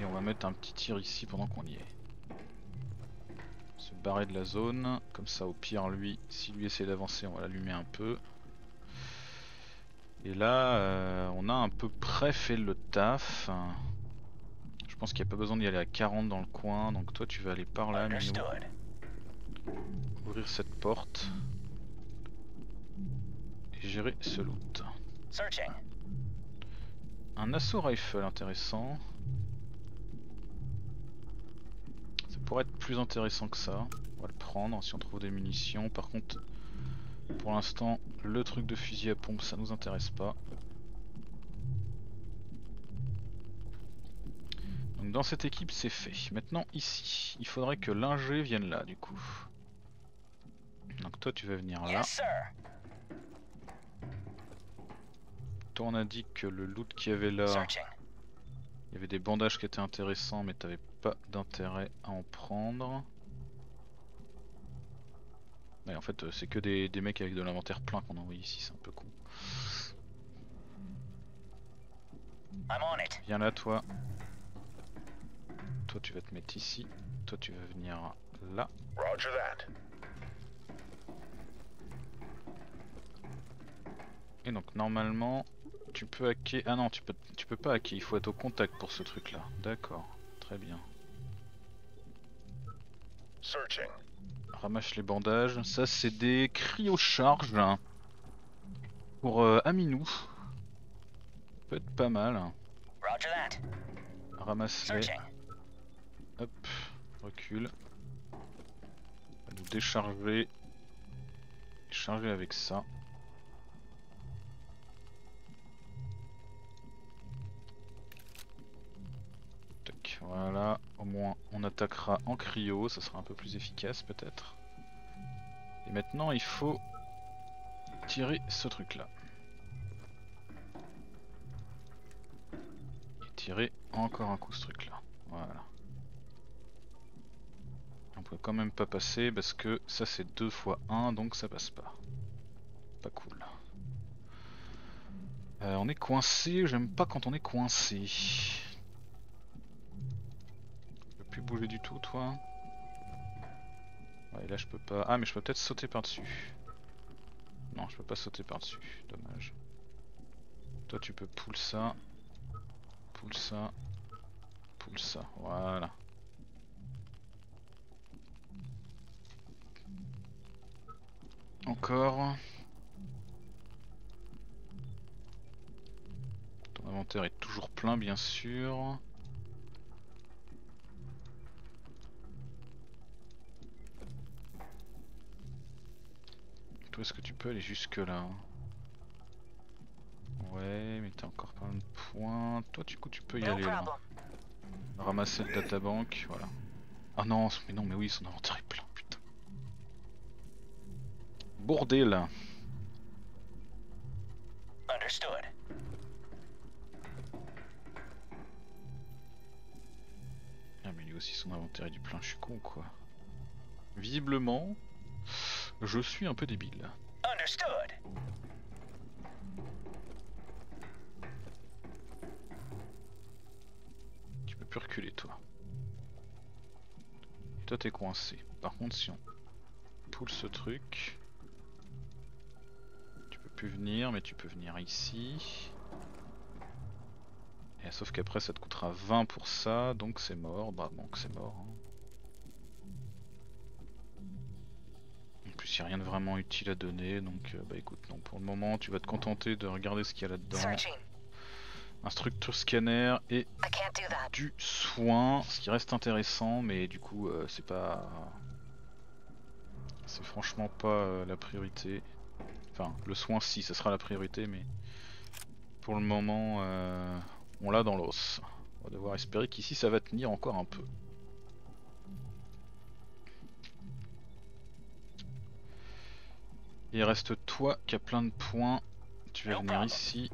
Et on va mettre un petit tir ici pendant qu'on y est. Se barrer de la zone, comme ça au pire lui, si lui essaie d'avancer on va l'allumer un peu. Et là euh, on a à peu près fait le taf. Je pense qu'il n'y a pas besoin d'y aller à 40 dans le coin, donc toi tu vas aller par là, Minou, ouvrir cette porte. Et gérer ce loot. Un assaut rifle intéressant. Ça pourrait être plus intéressant que ça. On va le prendre si on trouve des munitions. Par contre, pour l'instant, le truc de fusil à pompe, ça nous intéresse pas. Donc dans cette équipe, c'est fait. Maintenant ici, il faudrait que l'ingé vienne là du coup. Donc toi, tu vas venir là. Yes. Toi, on a dit que le loot qu'il y avait là. Searching. Il y avait des bandages qui étaient intéressants, mais t'avais pas d'intérêt à en prendre. En fait, euh, c'est que des, des mecs avec de l'inventaire plein qu'on a envoyé ici, c'est un peu con. Viens là, toi. Toi tu vas te mettre ici, toi tu vas venir là. Roger that. Et donc normalement tu peux hacker. Ah non tu peux peux pas hacker, il faut être au contact pour ce truc là. D'accord, très bien. Searching. Ramasse les bandages, ça c'est des cryocharges hein. pour euh, Aminou. Peut être pas mal. Roger. Ramasse les. Hop, recule. On va nous décharger. Charger avec ça. Voilà, au moins on attaquera en cryo, ça sera un peu plus efficace peut-être. Et maintenant il faut tirer ce truc là. Et tirer encore un coup ce truc là. Voilà. Peut quand même pas passer parce que ça c'est 2 fois 1 donc ça passe pas. Pas cool. Euh, on est coincé, j'aime pas quand on est coincé. Tu peux plus bouger du tout toi? Ouais là je peux pas. Ah mais je peux peut-être sauter par dessus. Non je peux pas sauter par dessus, dommage. Toi tu peux pull ça. Pull ça. Pull ça, voilà. Encore. Ton inventaire est toujours plein bien sûr. Toi est-ce que tu peux aller jusque là Ouais mais t'as encore plein de points. Toi du coup tu peux y No aller là. Ramasser le databank, voilà. Ah non, mais non mais oui son inventaire est plein, Bordel Understood. Ah mais lui aussi son inventaire est du plein, je suis con quoi. Visiblement, je suis un peu débile. Understood. Tu peux plus reculer toi. Et toi t'es coincé. Par contre si on pull ce truc, plus venir mais tu peux venir ici. Et sauf qu'après ça te coûtera 20 pour ça, donc c'est mort. Bah donc c'est mort. hein. En plus y a rien de vraiment utile à donner, donc euh, bah écoute non pour le moment tu vas te contenter de regarder ce qu'il y a là-dedans. Un structure scanner et du soin, ce qui reste intéressant, mais du coup euh, c'est pas, c'est franchement pas euh, la priorité. Enfin, le soin si, ce sera la priorité, mais pour le moment euh, on l'a dans l'os. On va devoir espérer qu'ici ça va tenir encore un peu. Il reste toi qui a plein de points. Tu vas No venir ici.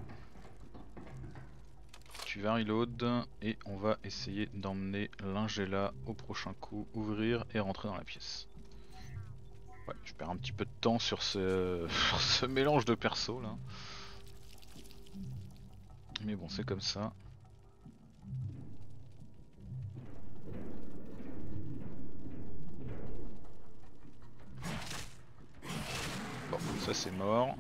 Tu vas reload et on va essayer d'emmener l'Ingela au prochain coup, ouvrir et rentrer dans la pièce. Je perds un petit peu de temps sur ce, sur ce mélange de persos là. Mais bon, c'est comme ça. Bon, ça c'est mort.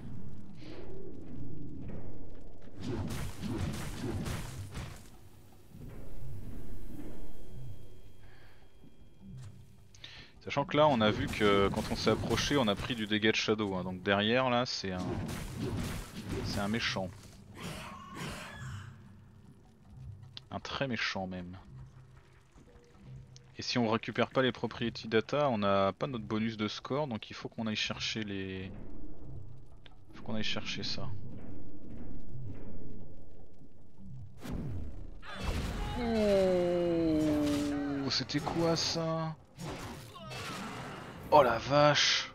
Sachant que là on a vu que quand on s'est approché on a pris du dégât de shadow hein. donc derrière là c'est un c'est un méchant. Un très méchant même. Et si on récupère pas les propriety data on n'a pas notre bonus de score donc il faut qu'on aille chercher les faut qu'on aille chercher ça. Oh, c'était quoi ça? Oh la vache.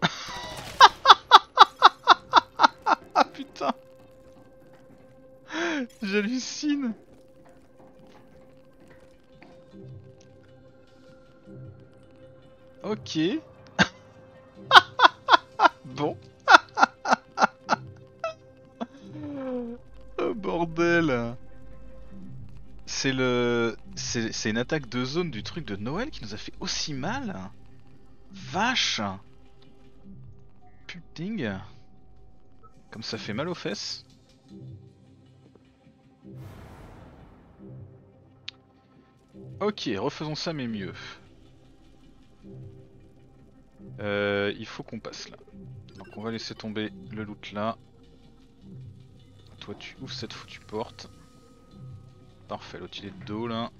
Putain. J'hallucine. Ok. C'est une attaque de zone du truc de Noël qui nous a fait aussi mal Vache Putain Comme ça fait mal aux fesses. Ok, refaisons ça mais mieux. Euh, il faut qu'on passe là. Donc on va laisser tomber le loot là. Toi tu ouvres cette foutue porte. Parfait, l'autre il est de dos là.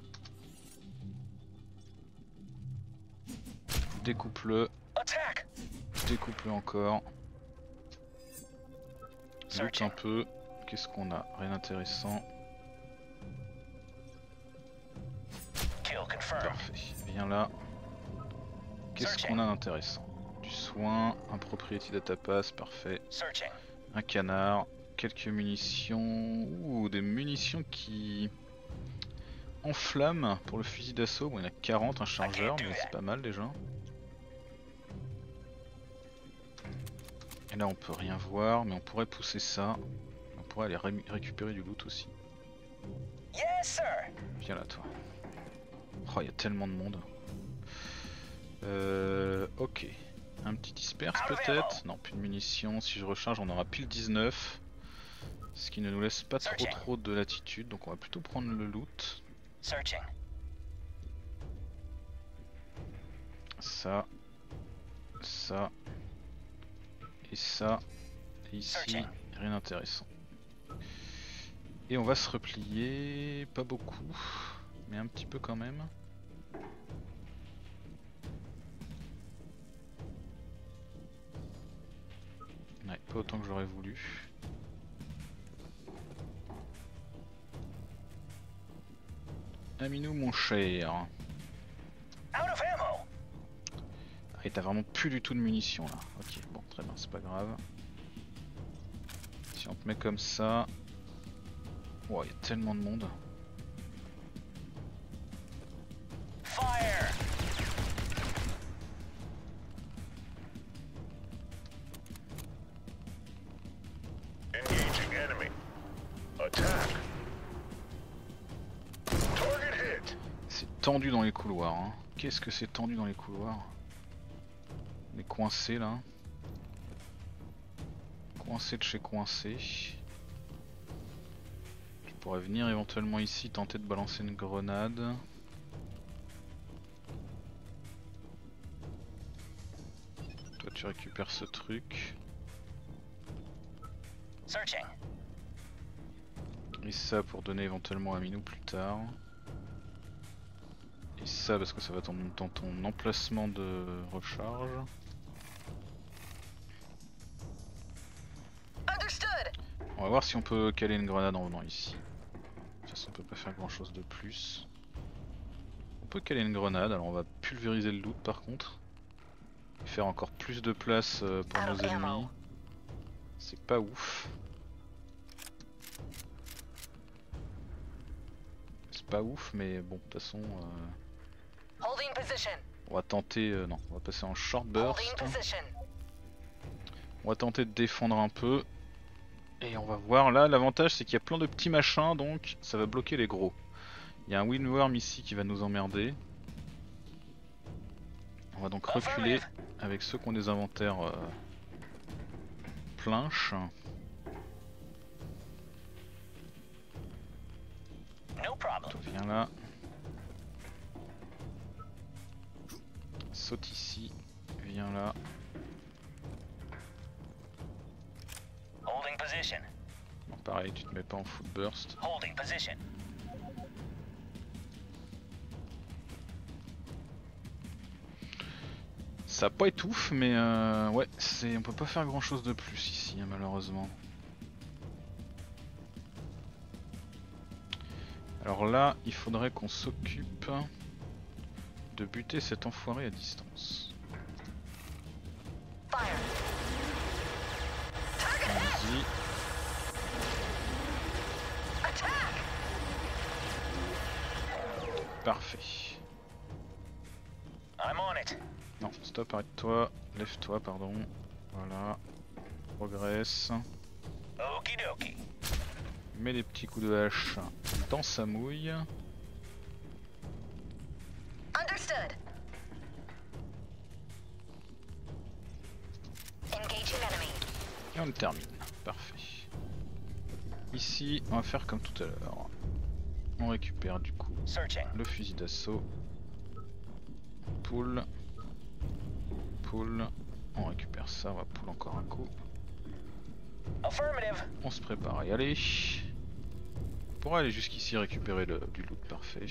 Découpe-le, découpe-le encore. Loot un peu. Qu'est-ce qu'on a? Rien d'intéressant. Parfait. Viens là. Qu'est-ce qu'on a d'intéressant? Du soin, un propriété datapass, parfait. Un canard, quelques munitions. Ouh, des munitions qui enflamment pour le fusil d'assaut. Bon, il y en a 40, un chargeur, mais c'est pas mal déjà. Et là, on peut rien voir, mais on pourrait pousser ça. On pourrait aller ré- récupérer du loot aussi. Viens là, toi. Oh, il y a tellement de monde. Euh, ok. Un petit disperse peut-être Non, plus de munitions. Si je recharge, on aura pile 19. Ce qui ne nous laisse pas trop trop de latitude. Donc on va plutôt prendre le loot. Searching. Ça. Ça. Et ça. Et ici, Searching. rien d'intéressant. Et on va se replier. Pas beaucoup. Mais un petit peu quand même. Ouais, pas autant que j'aurais voulu. Aminou mon cher. Et t'as vraiment plus du tout de munitions là. Ok, bon, très bien, c'est pas grave. Si on te met comme ça. Oh, il y a tellement de monde. Tendu dans les couloirs. Hein. Qu'est-ce que c'est tendu dans les couloirs? On est coincé là. Coincé de chez coincé. Je pourrais venir éventuellement ici tenter de balancer une grenade. Toi tu récupères ce truc. Et ça pour donner éventuellement à Minou plus tard. Et ça parce que ça va dans, dans ton emplacement de recharge. Understood. On va voir si on peut caler une grenade en venant ici. De toute façon on peut pas faire grand chose de plus. On peut caler une grenade, alors on va pulvériser le loot par contre. Et faire encore plus de place euh, pour nos ennemis. C'est pas ouf. C'est pas ouf mais bon de toute façon euh. On va tenter... euh, non, on va passer en short burst. On va tenter de défendre un peu. Et on va voir là, l'avantage c'est qu'il y a plein de petits machins donc ça va bloquer les gros. Il y a un windworm ici qui va nous emmerder. On va donc reculer avec ceux qui ont des inventaires euh, planches. No problem. Toi viens là. Saute ici. Viens là. Holding position. Pareil, tu te mets pas en full burst. Holding position. Ça pas étouffe, mais euh, ouais, c'est on peut pas faire grand chose de plus ici, hein, malheureusement. Alors là, il faudrait qu'on s'occupe de buter cet enfoiré à distance. Parfait. Non, stop, arrête-toi. Lève-toi, pardon. Voilà. Progresse. Okie dokie. Mets des petits coups de hache dans sa mouille. Understood. Engaging enemy. Et on termine. Parfait. Ici, on va faire comme tout à l'heure. On récupère du coup Searching. le fusil d'assaut. Pull. Pull. On récupère ça, on va pull encore un coup. Affirmative. On se prépare à y aller. On pourra aller jusqu'ici récupérer le, du loot parfait.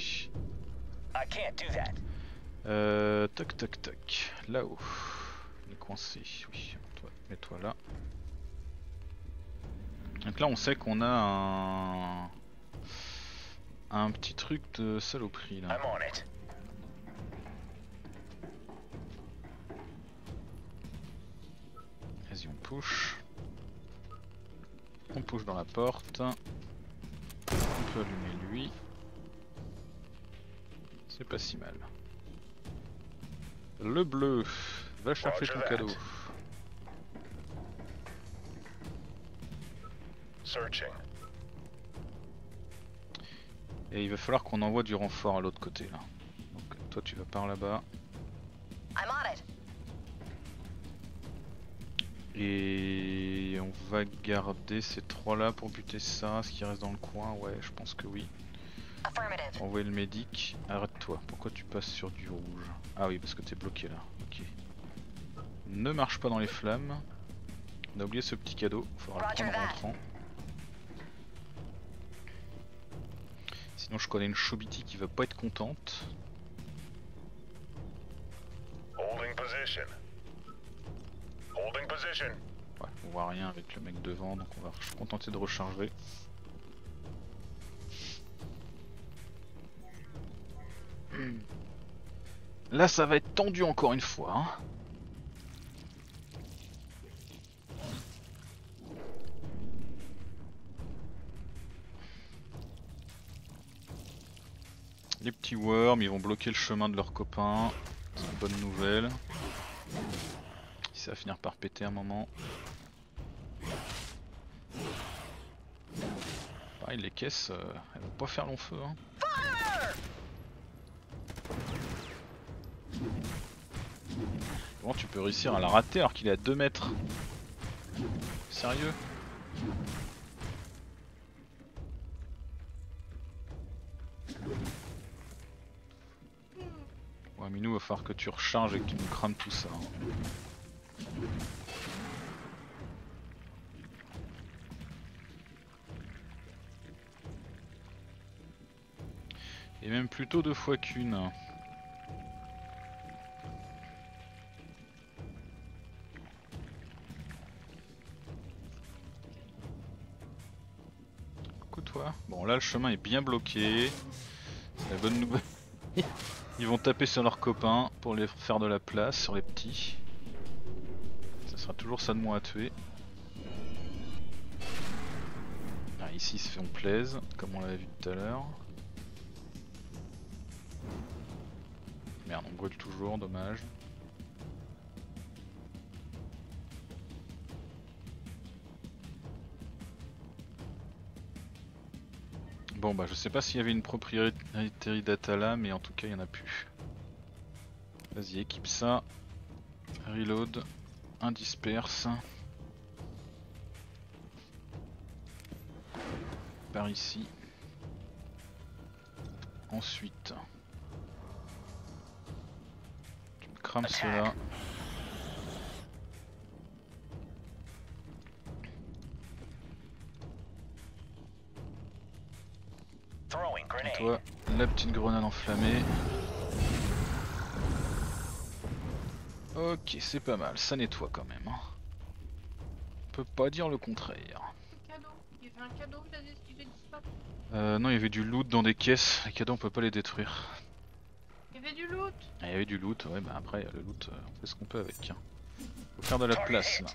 I can't do that. Euh, toc toc toc. Là-haut. On est coincé. Oui, toi, mets-toi là. Donc là on sait qu'on a un... Un petit truc de saloperie là. I'm on it. Vas-y on push. On push dans la porte. On peut allumer lui. C'est pas si mal. Le bleu, va chercher ton cadeau. Searching. Et il va falloir qu'on envoie du renfort à l'autre côté là. Donc toi tu vas par là-bas. I'm on it. Et on va garder ces trois là pour buter ça. Ce qui reste dans le coin, ouais je pense que oui. Envoyer le médic. Arrête-toi, pourquoi tu passes sur du rouge Ah oui parce que t'es bloqué là, ok. Ne marche pas dans les flammes. On a oublié ce petit cadeau, faudra le prendre en rentrant. Sinon je connais une Chobiti qui va pas être contente. Holding position. Holding position. Ouais, on voit rien avec le mec devant, donc on va se contenter de recharger. Là, ça va être tendu encore une fois. hein. Les petits worms, ils vont bloquer le chemin de leurs copains. C'est une bonne nouvelle. Ça va finir par péter un moment. Pareil, les caisses, euh, elles vont pas faire long feu. Hein. Comment tu peux réussir à la rater alors qu'il est à 2 mètres Sérieux Ouais, Minou, va falloir que tu recharges et que tu nous crames tout ça. hein. Et même plutôt deux fois qu'une. Bon là le chemin est bien bloqué. C'est la bonne nouvelle. Ils vont taper sur leurs copains pour les faire de la place sur les petits. Ça sera toujours ça de moins à tuer. Ah, ici ils se font plaise, comme on l'avait vu tout à l'heure. Merde, on brûle toujours, dommage. Bon bah je sais pas s'il y avait une propriété data là, mais en tout cas il y en a plus. Vas-y, équipe ça. Reload. Un disperse. Par ici. Ensuite. Tu me crames cela. Toi, la petite grenade enflammée. Ok, c'est pas mal, ça nettoie quand même. hein. On peut pas dire le contraire. Cadeau. Il y avait un cadeau, il a dit qu'il avait disparu. Euh, non, il y avait du loot dans des caisses. Les cadeaux, on peut pas les détruire. Il y avait du loot. Ah, il y avait du loot, ouais, bah après, le loot, euh, on fait ce qu'on peut avec. hein. Faut faire de la place là.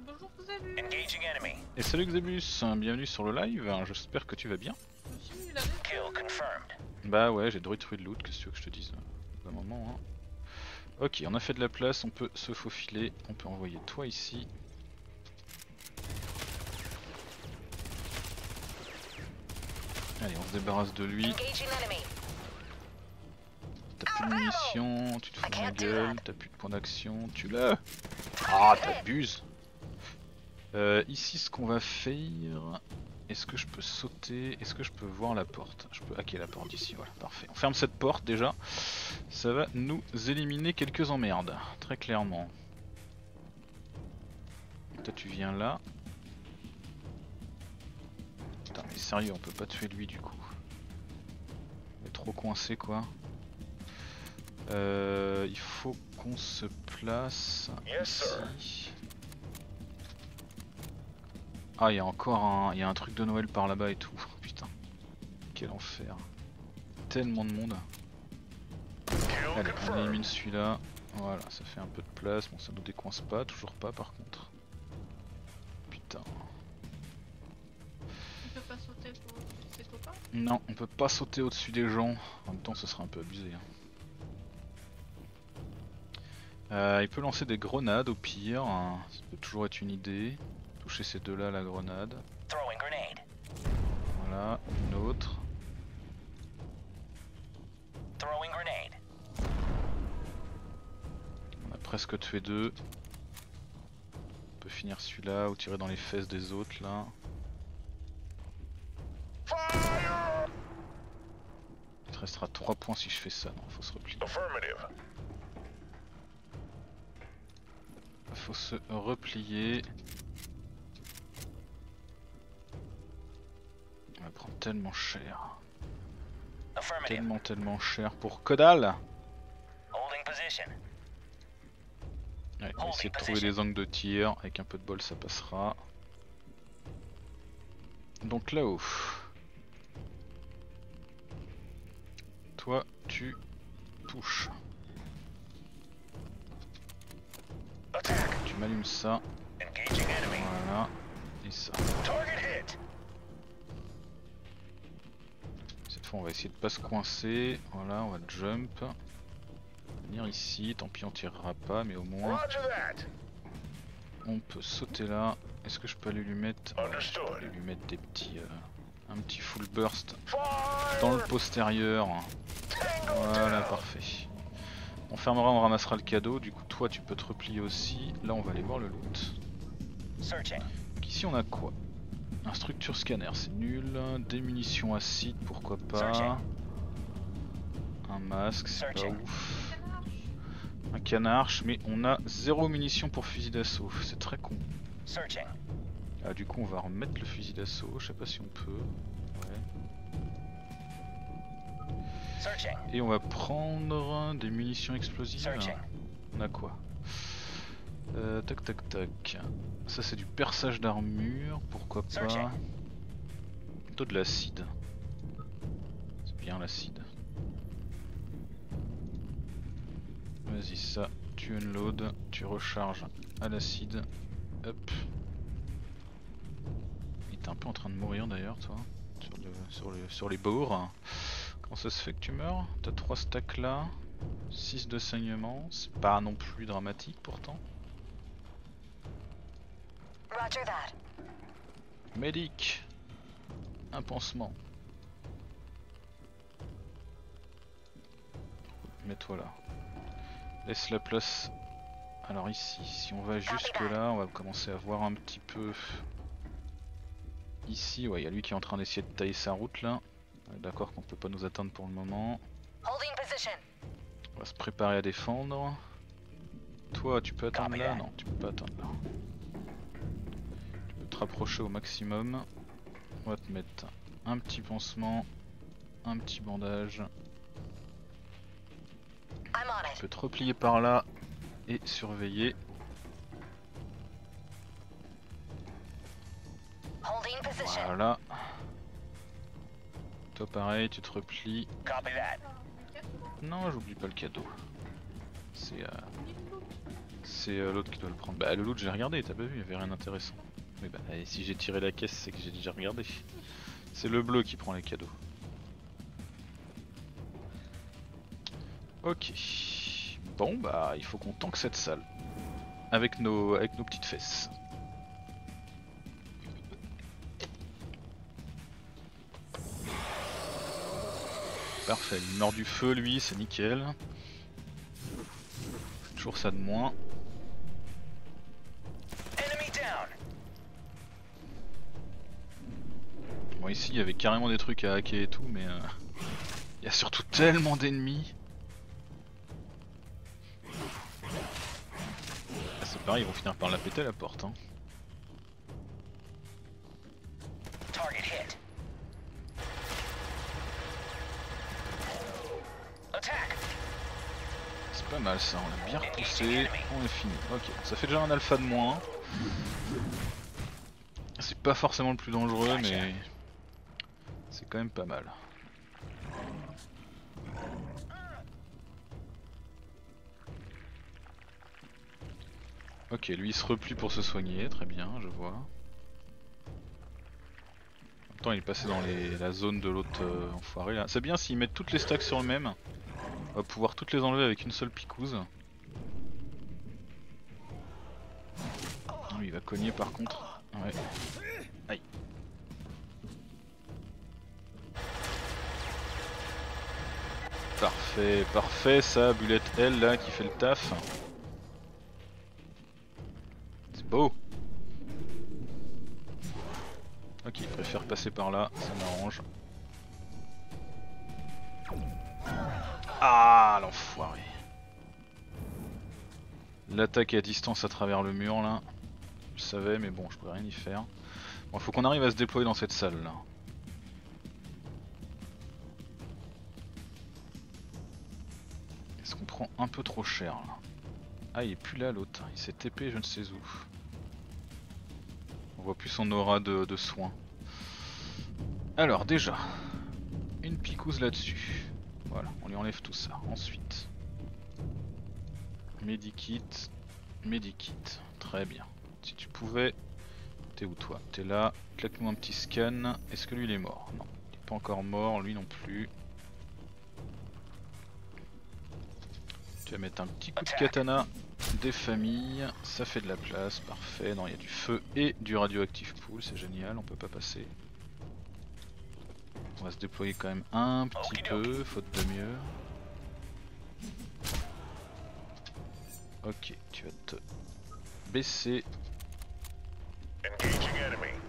Bonjour, vous avez Engaging enemy. Et salut Xebus, hein, bienvenue sur le live. J'espère que tu vas bien. Kill confirmed. Bah ouais, j'ai détruit de loot, qu'est-ce que tu veux que je te dise euh, d'un moment. Hein. Ok, on a fait de la place, on peut se faufiler, on peut envoyer toi ici. Allez, on se débarrasse de lui. T'as plus de munitions, tu te fous de ma gueule, t'as plus de points d'action, tu l'as Ah, t'abuses euh, Ici, ce qu'on va faire... Est-ce que je peux sauter? Est-ce que je peux voir la porte? Je peux hacker la porte ici, voilà, parfait. On ferme cette porte déjà. Ça va nous éliminer quelques emmerdes, très clairement. Toi tu viens là. Putain mais sérieux, on peut pas tuer lui du coup. Il est trop coincé quoi. Euh, il faut qu'on se place Yes, ici. Ah il y a encore un, il y a un truc de Noël par là-bas et tout. Putain, quel enfer. Tellement de monde. Allez, on élimine celui-là. Voilà, ça fait un peu de place. Bon, ça nous décoince pas, toujours pas par contre. Putain. Tu peux pas sauter pour ses copains Non, on peut pas sauter au-dessus des gens. En même temps, ce serait un peu abusé. hein. Euh, il peut lancer des grenades au pire. hein. Ça peut toujours être une idée. Toucher ces deux-là, la grenade. Voilà, une autre. On a presque tué deux. On peut finir celui-là ou tirer dans les fesses des autres là. Il te restera 3 points si je fais ça. Non, faut se replier. Affirmative. Faut se replier. Va prendre tellement cher. Tellement, tellement cher pour que dalle. Ouais, on va essayer de trouver des angles de tir. Avec un peu de bol, ça passera. Donc là-haut. Toi, tu touches. Tu m'allumes ça. Voilà. Et ça. Target hit. Fois, on va essayer de pas se coincer. Voilà, on va jump. Venir ici. Tant pis, on tirera pas, mais au moins, on peut sauter là. Est-ce que je peux aller lui mettre, aller lui mettre des petits, euh, un petit full burst dans le postérieur. Voilà, parfait. On fermera, on ramassera le cadeau. Du coup, toi, tu peux te replier aussi. Là, on va aller voir le loot. Donc ici, on a quoi? Un structure scanner, c'est nul. Des munitions acides, pourquoi pas. Un masque, c'est pas ouf. Un canarche, mais on a zéro munitions pour fusil d'assaut. C'est très con. Ah, du coup, on va remettre le fusil d'assaut. Je sais pas si on peut. Ouais. Et on va prendre des munitions explosives. On a quoi? Euh, Tac tac tac. Ça c'est du perçage d'armure, pourquoi pas. Plutôt de l'acide. C'est bien l'acide. Vas-y ça, tu unload, tu recharges à l'acide. Hop. Il était un peu en train de mourir d'ailleurs toi. Sur, le, sur, le- sur les bords. Comment ça se fait que tu meurs? T'as 3 stacks là. 6 de saignement, c'est pas non plus dramatique pourtant. Roger that. Médic Un pansement. Mets-toi là. Laisse la place. Alors ici, si on va jusque là, on va commencer à voir un petit peu. Ici, ouais, il y a lui qui est en train d'essayer de tailler sa route là. On est D'accord qu'on peut pas nous atteindre pour le moment. On va se préparer à défendre. Toi, tu peux attendre Copy là? Non, tu peux pas attendre là. Te rapprocher au maximum. On va te mettre un petit pansement, un petit bandage. Tu peux te replier par là et surveiller. Voilà. Toi pareil, tu te replies. Non, j'oublie pas le cadeau. C'est euh, c'est, euh, l'autre qui doit le prendre. Bah le loot j'ai regardé, t'as pas vu, il y avait rien d'intéressant. Mais bah si j'ai tiré la caisse, c'est que j'ai déjà regardé. C'est le bleu qui prend les cadeaux. Ok. Bon bah il faut qu'on tanque cette salle. Avec nos, avec nos petites fesses. Parfait, il meurt du feu lui, c'est nickel. Toujours ça de moins. Bon ici il y avait carrément des trucs à hacker et tout mais euh, il y a surtout tellement d'ennemis. Ah, c'est pareil, ils vont finir par la péter la porte. Hein. C'est pas mal ça, on a bien repoussé, on est fini. Ok, ça fait déjà un alpha de moins. C'est pas forcément le plus dangereux mais quand même pas mal. Ok, lui il se replie pour se soigner, très bien, je vois. En temps il est passé dans la zone de l'autre euh, enfoiré là. C'est bien s'ils mettent toutes les stacks sur le même. On va pouvoir toutes les enlever avec une seule picouse. Lui il va cogner par contre. Aïe. Parfait, parfait, ça, Bullet L là qui fait le taf. C'est beau. Ok, il préfère passer par là, ça m'arrange. Ah, l'enfoiré. L'attaque à distance à travers le mur là. Je savais, mais bon, je pourrais rien y faire. Bon, faut qu'on arrive à se déployer dans cette salle là. Un peu trop cher là Ah, il est plus là l'autre, il s'est TP je ne sais où. On voit plus son aura de, de soins. Alors, déjà, une picouse là-dessus. Voilà, on lui enlève tout ça. Ensuite, Medikit, Medikit, très bien. Si tu pouvais, t'es où toi? T'es là, claque-nous un petit scan. Est-ce que lui il est mort? Non, il est pas encore mort, lui non plus. Vas mettre un petit coup de katana des familles, ça fait de la place, parfait. Non, il y a du feu et du radioactif pool, c'est génial, on peut pas passer. On va se déployer quand même un petit peu, faute de mieux. Ok, tu vas te baisser.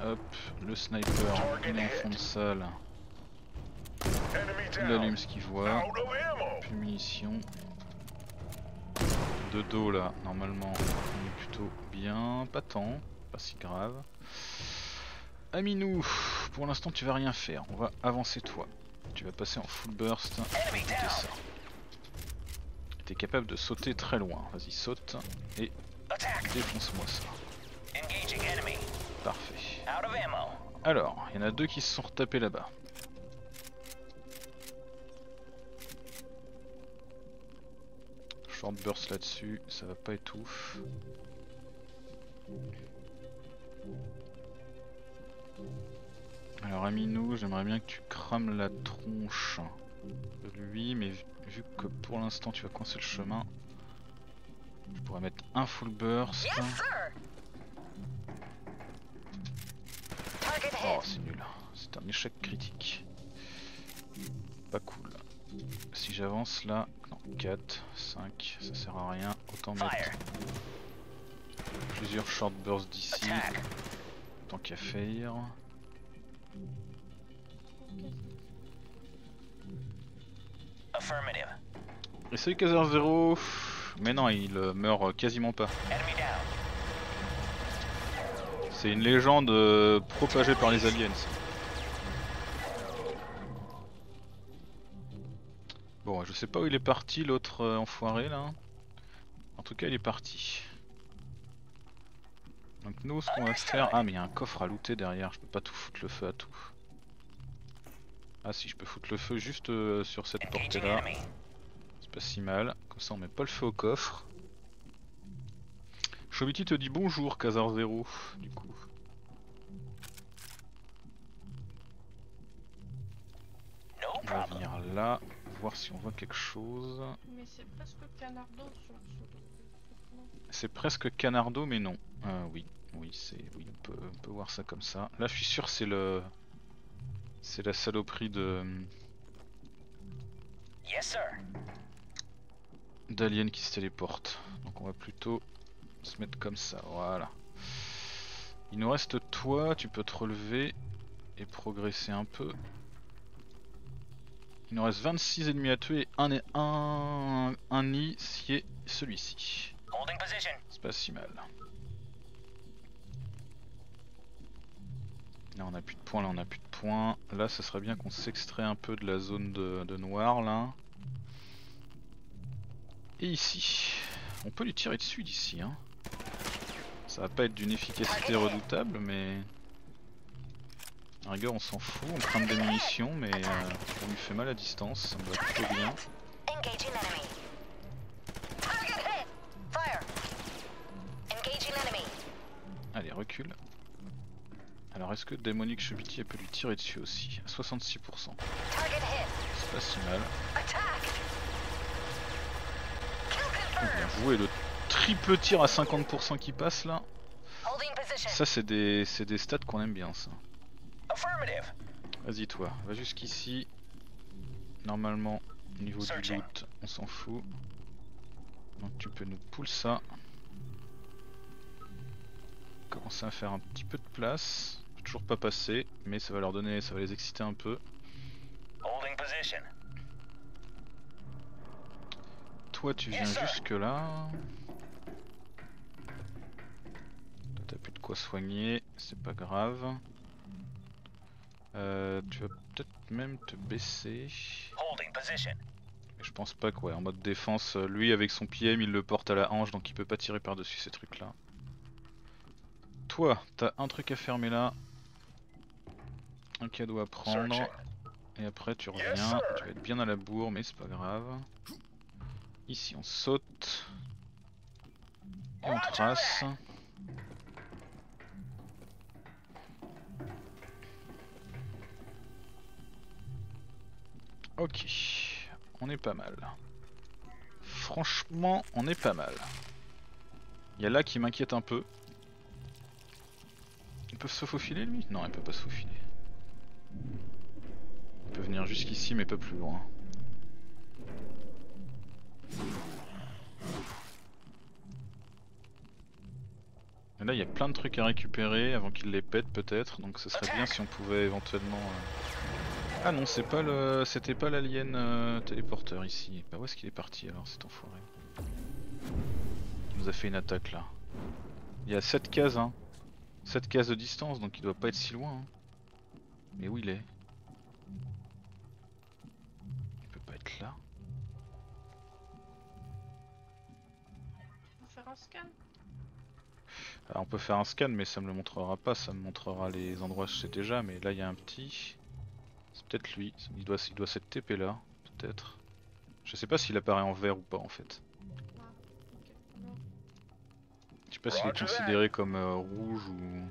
Hop, le sniper, il est en fond de salle. Il allume ce qu'il voit. Plus munitions. De dos là, normalement, on est plutôt bien. Pas tant, pas si grave. Aminou, pour l'instant tu vas rien faire. On va avancer toi. Tu vas passer en full burst. Ça. T'es capable de sauter très loin. Vas-y, saute et défonce-moi ça. Parfait. Alors, il y en a deux qui se sont retapés là-bas. Short burst là-dessus, ça va pas étouffer. Alors Aminou, j'aimerais bien que tu crames la tronche de lui, mais vu- que pour l'instant tu vas coincer le chemin, je pourrais mettre un full burst. Oh, c'est nul. C'est un échec critique. Pas cool. Si j'avance là, 4, 5, ça sert à rien. Autant mettre plusieurs short bursts d'ici, tant qu'à faire. Affirmative. Essaye Kaiser 0. Mais non, il euh, meurt euh, quasiment pas. C'est une légende euh, propagée par les aliens. Bon, je sais pas où il est parti l'autre euh, enfoiré là. En tout cas, il est parti. Donc nous, ce qu'on va faire... Ah, mais il y a un coffre à looter derrière, je peux pas tout foutre le feu à tout. Ah si, je peux foutre le feu juste euh, sur cette portée là. C'est pas si mal, comme ça on met pas le feu au coffre. Chobiti te dit bonjour, Kazar Zero, du coup. On va venir là, voir si on voit quelque chose. Mais c'est presque canardo sur ce. Non. C'est presque canardo, mais non. Euh, oui, oui, c'est, oui, on peut, on peut voir ça comme ça. Là, je suis sûr, c'est le, c'est la saloperie de, Yes, sir. d'aliens qui se téléportent. Donc on va plutôt se mettre comme ça, voilà. Il nous reste toi, tu peux te relever et progresser un peu. Il nous reste 26 ennemis à tuer, un, et un, un nid, qui est celui-ci. Holding position. C'est pas si mal. Là on a plus de points, là on a plus de points. Là ça serait bien qu'on s'extrait un peu de la zone de, de noir là. Et ici, on peut lui tirer dessus d'ici. Hein. Ça va pas être d'une efficacité redoutable mais... À rigueur on s'en fout, on prend des munitions mais euh, on lui fait mal à distance, ça me va plutôt bien. Allez, recule. Alors est-ce que Démonique Chebiti peut lui tirer dessus aussi? À 66%. Target hit. C'est pas si mal. Bien joué, le triple tir à 50% qui passe là. Ça c'est des, c'est des stats qu'on aime bien ça. Vas-y toi, va jusqu'ici. Normalement, au niveau du loot, on s'en fout. Donc tu peux nous pull ça. Commencer à faire un petit peu de place. Toujours pas passer, mais ça va leur donner, ça va les exciter un peu. Holding position. Toi tu viens Yes, jusque là. Toi t'as plus de quoi soigner, c'est pas grave. Euh, tu vas peut-être même te baisser. Holding position. Mais Je pense pas quoi, en mode défense, euh, lui avec son PM il le porte à la hanche donc il peut pas tirer par dessus ces trucs là. Toi, t'as un truc à fermer là. Un cadeau à prendre. Et après tu reviens, tu vas être bien à la bourre mais c'est pas grave. Ici on saute. Et on trace. Ok, on est pas mal. Franchement, on est pas mal. Il y a là qui m'inquiète un peu. Il peut se faufiler lui? Non, il peut pas se faufiler. Il peut venir jusqu'ici mais pas plus loin. Et là il y a plein de trucs à récupérer avant qu'il les pète peut-être, donc ce serait bien si on pouvait éventuellement... euh, Ah non, c'est pas le, c'était pas l'alien euh, téléporteur ici. Bah où est-ce qu'il est parti alors cet enfoiré? Il nous a fait une attaque là. Il y a 7 cases hein. 7 cases de distance donc il doit pas être si loin. hein. Mais où il est? Il peut pas être là. On va faire un scan. Alors on peut faire un scan mais ça me le montrera pas, ça me montrera les endroits que je sais déjà mais là il y a un petit. Peut-être lui, il doit, il doit s'être TP là, peut-être. Je sais pas s'il apparaît en vert ou pas en fait. Je sais pas s'il est considéré comme euh, rouge ou...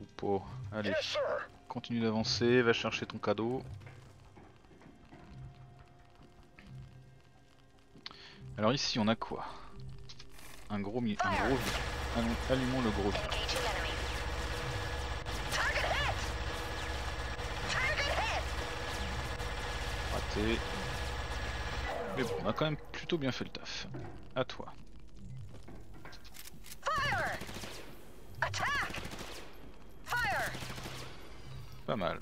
ou pas. Allez, continue d'avancer, va chercher ton cadeau. Alors ici on a quoi? Un gros mi... un gros Allumons le gros Engaging enemy. Target hit. Target hit. Raté. Mais bon, on a quand même plutôt bien fait le taf. À toi. Fire. Attack. Fire. Pas mal.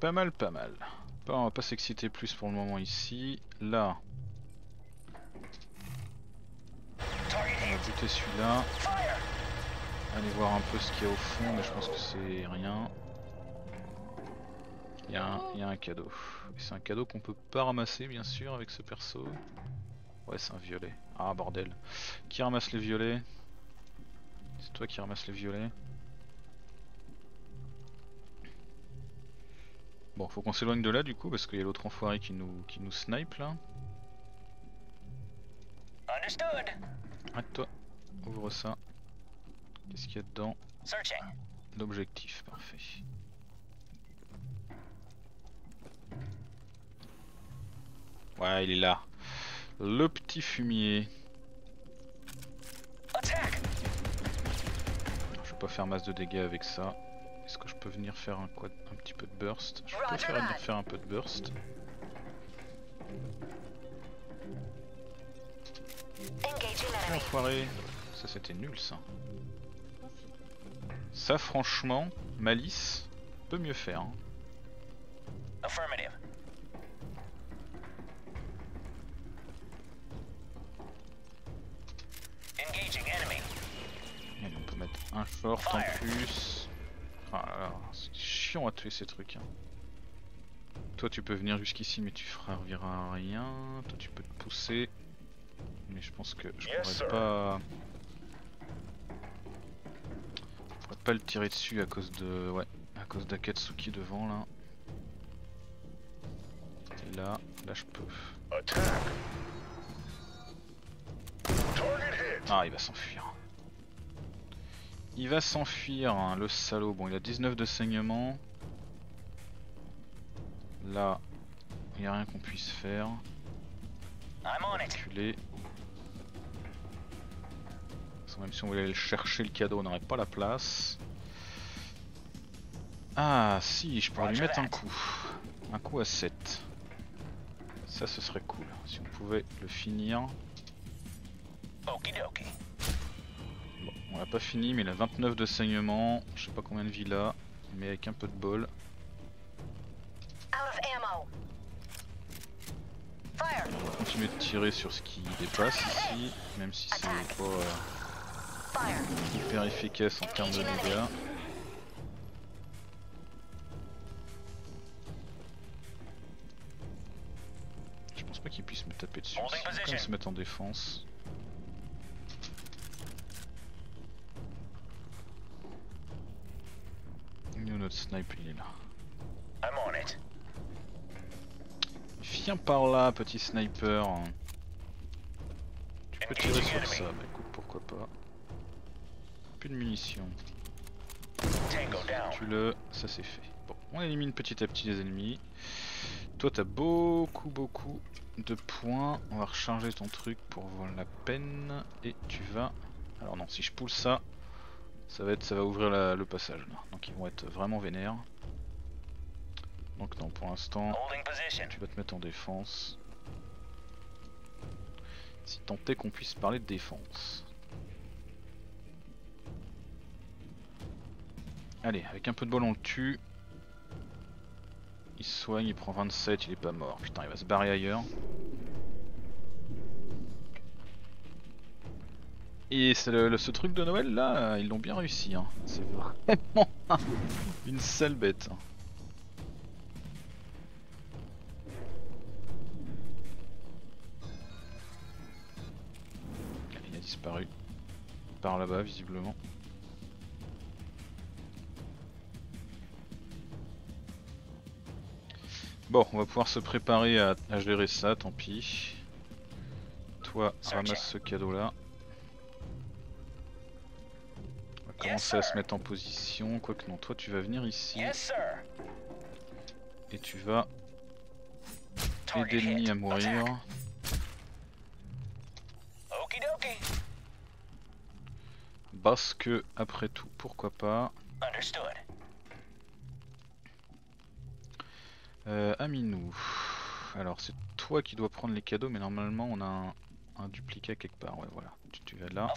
Pas mal, pas mal. On va pas s'exciter plus pour le moment ici. Là, on va buter celui-là. Aller voir un peu ce qu'il y a au fond, mais je pense que c'est rien. Il y, a un- il y a un cadeau. C'est un cadeau qu'on peut pas ramasser, bien sûr, avec ce perso. Ouais, c'est un violet. Ah, bordel. Qui ramasse les violets C'est toi qui ramasse les violets. Bon, faut qu'on s'éloigne de là du coup, parce qu'il y a l'autre enfoiré qui nous, qui nous snipe là. Understood. Arrête-toi. Ouvre ça. Qu'est-ce qu'il y a dedans? L'objectif, parfait. Ouais, il est là. Le petit fumier. Je vais pas faire masse de dégâts avec ça. Est-ce que je peux venir faire un, quoi, un petit peu de burst Je peux faire, venir faire un peu de burst. Enfoiré Ça c'était nul ça. Ça franchement, Malice peut mieux faire. hein. Affirmative. Un short en plus. Ah c'est chiant à tuer ces trucs. hein. Toi tu peux venir jusqu'ici mais tu serviras à rien. Toi tu peux te pousser. Mais je pense que je Yes, pourrais sir. pas... Je pourrais pas le tirer dessus à cause de... Ouais, à cause d'Akatsuki devant là. Et là, là je peux. Ah, il va s'enfuir. Il va s'enfuir, hein, le salaud. Bon, il a 19 de saignement. Là, il n'y a rien qu'on puisse faire. Reculer. Parce que Même si on voulait aller le chercher le cadeau, on n'aurait pas la place. Ah, si, je pourrais lui mettre un coup. Un coup à 7. Ça, ce serait cool. Si on pouvait le finir. Okie dokie. On l'a pas fini, mais il a 29 de saignement. Je sais pas combien de vie il a, mais avec un peu de bol. On va continuer de tirer sur ce qui dépasse ici, même si c'est pas euh, hyper efficace en termes de dégâts. Je pense pas qu'il puisse me taper dessus. Il va quand même se mettre en défense. Notre snipe il est là. I'm on it. Viens par là, petit sniper. Tu peux tirer sur ça, bah écoute, pourquoi pas. Plus de munitions. Tu le, ça c'est fait. Bon, on élimine petit à petit les ennemis. Toi t'as beaucoup beaucoup de points. On va recharger ton truc pour voir la peine. Et tu vas. Alors non, si je pousse ça, ça va être, ça va ouvrir la- le passage là. Donc ils vont être vraiment vénères. Donc non, pour l'instant, tu vas te mettre en défense. Si tant est qu'on puisse parler de défense. Allez, avec un peu de bol on le tue. Il soigne, il prend 27, il est pas mort. Putain, il va se barrer ailleurs. Et c'est le- le- ce truc de Noël là, ils l'ont bien réussi. hein. C'est vraiment une sale bête. Il a disparu. Par là-bas, visiblement. Bon, on va pouvoir se préparer à, à gérer ça, tant pis. Toi, ramasse ce cadeau-là. On commencer à se mettre en position. Quoique non, toi tu vas venir ici et tu vas aider l'ennemi à mourir. Parce que, après tout, pourquoi pas. Understood. Euh, Aminou. Alors, c'est toi qui dois prendre les cadeaux, mais normalement, on a un, un duplicat quelque part. Ouais, voilà. Tu, tu vas là,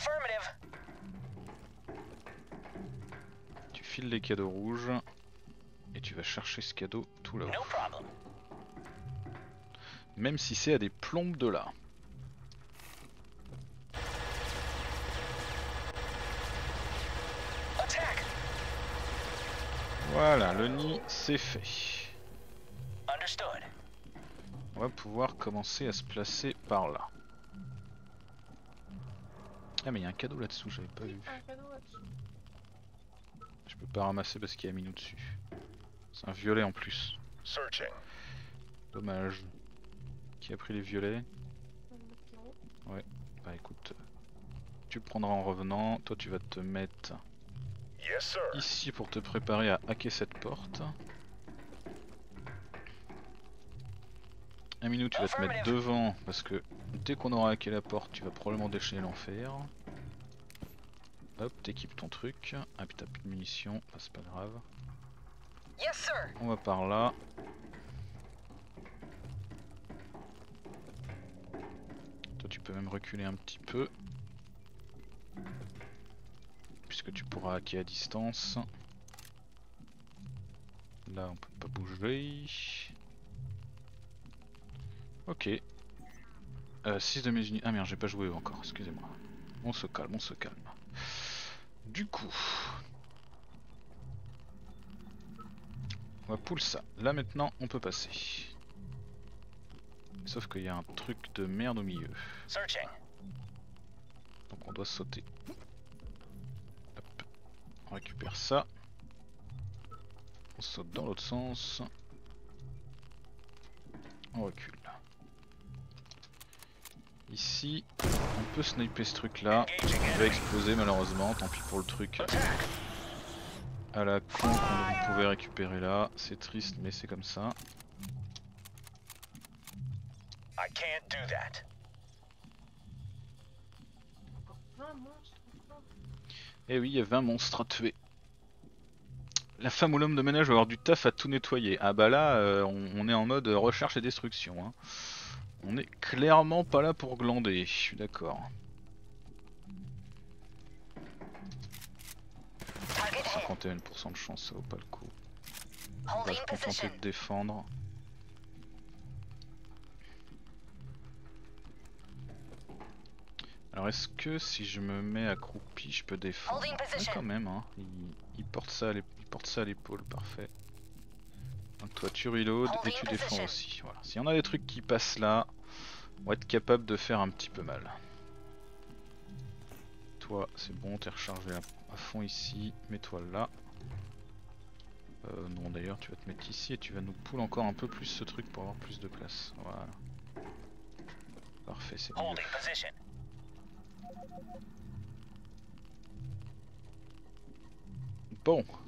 files les cadeaux rouges. Et tu vas chercher ce cadeau tout là-haut. No. Même si c'est à des plombes de là. Attack. Voilà, le nid, c'est fait. Understood. On va pouvoir commencer à se placer par là. Ah mais il y a un cadeau là-dessous, j'avais pas vu. Un cadeau là-dessus. Je peux pas ramasser parce qu'il y a Minou dessus. C'est un violet en plus. Searching. Dommage. Qui a pris les violets là-haut. Bah écoute, tu le prendras en revenant. Toi tu vas te mettre ici pour te préparer à hacker cette porte. Aminou, tu vas te mettre devant parce que dès qu'on aura hacké la porte, tu vas probablement déchaîner l'enfer. Hop, t'équipes ton truc. Ah putain, plus de munitions, bah, c'est pas grave. Yes, sir. On va par là. Toi tu peux même reculer un petit peu. Puisque tu pourras hacker à distance. Là on peut pas bouger. Ok. 6 de mes unités. Ah merde j'ai pas joué encore, excusez-moi. On se calme, on se calme. Du coup... On va pull ça. Là maintenant on peut passer. Sauf qu'il y a un truc de merde au milieu. Donc on doit sauter. Hop. On récupère ça. On saute dans l'autre sens. On recule. Ici, on peut sniper ce truc là. Il va exploser malheureusement, tant pis pour le truc à la con qu'on pouvait récupérer là. C'est triste mais c'est comme ça. Et Eh oui, il y a 20 monstres à tuer. La femme ou l'homme de ménage va avoir du taf à tout nettoyer. Ah bah là, euh, on, on est en mode recherche et destruction. hein. On est clairement pas là pour glander, je suis d'accord. Target hit. 51% de chance, ça vaut pas le coup. On va se contenter de défendre. Alors est-ce que si je me mets accroupi, je peux défendre? Holding Ouais, position. quand même, hein. il porte ça à l'épaule, parfait. Donc toi tu reload et tu défends aussi. Voilà. Si on a des trucs qui passent là, on va être capable de faire un petit peu mal. Toi c'est bon, t'es rechargé à, fond ici, mets-toi là. Euh, non d'ailleurs tu vas te mettre ici et tu vas nous pull encore un peu plus ce truc pour avoir plus de place. Voilà. Parfait, c'est mieux. Holding position. Bon, bleue.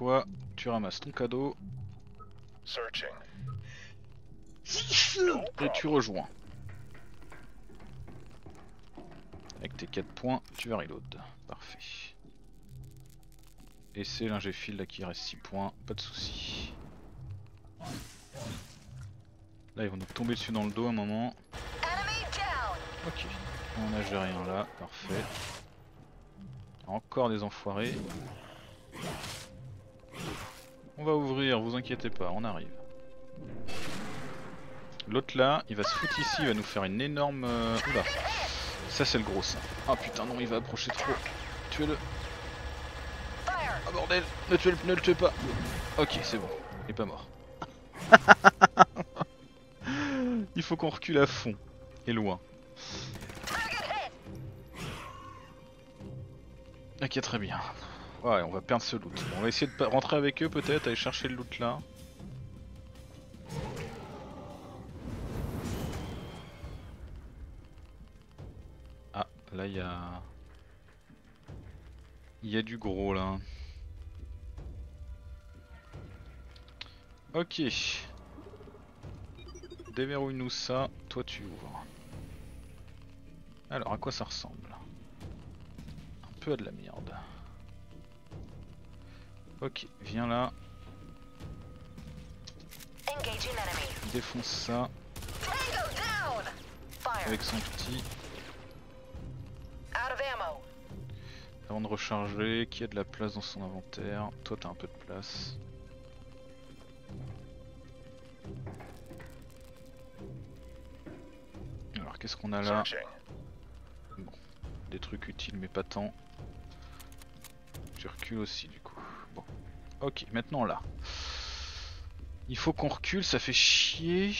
Toi tu ramasses ton cadeau Searching. et tu rejoins. Avec tes 4 points, tu vas reload. Parfait. Et c'est l'ingéfile là qui reste 6 points, pas de soucis. Là ils vont nous tomber dessus dans le dos un moment. Ok, on géré rien là, parfait. Encore des enfoirés. On va ouvrir, vous inquiétez pas, on arrive. L'autre là, il va se foutre ici, il va nous faire une énorme... euh, Oula, ça c'est le gros ça. Ah putain non, il va approcher trop. Tuez-le. Ah bordel, ne, tuez le- ne le tuez pas. Ok, c'est bon, il est pas mort. il faut qu'on recule à fond et loin. Ok, très bien. Ouais, on va perdre ce loot. On va essayer de rentrer avec eux peut-être, aller chercher le loot là. Ah, là il y a... Y a du gros là. Ok. Déverrouille-nous ça, toi tu ouvres. Alors, à quoi ça ressemble? Un peu à de la merde. Ok, viens là, défonce ça avec son petit avant de recharger, qui a de la place dans son inventaire? Toi t'as un peu de place. Alors qu'est-ce qu'on a là? Des trucs utiles mais pas tant. Tu recules aussi du coup. Bon. Ok, maintenant là. Il faut qu'on recule, ça fait chier.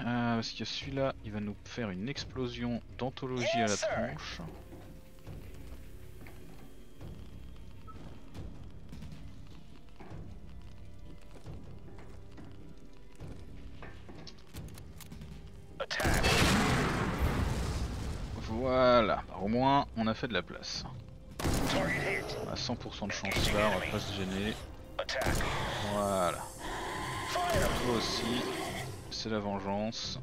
euh, parce que celui-là, il va nous faire une explosion d'anthologie à la tronche. Voilà, au moins on a fait de la place. On a 100% de chance là, on va pas se gêner. Voilà. Toi aussi, c'est la vengeance.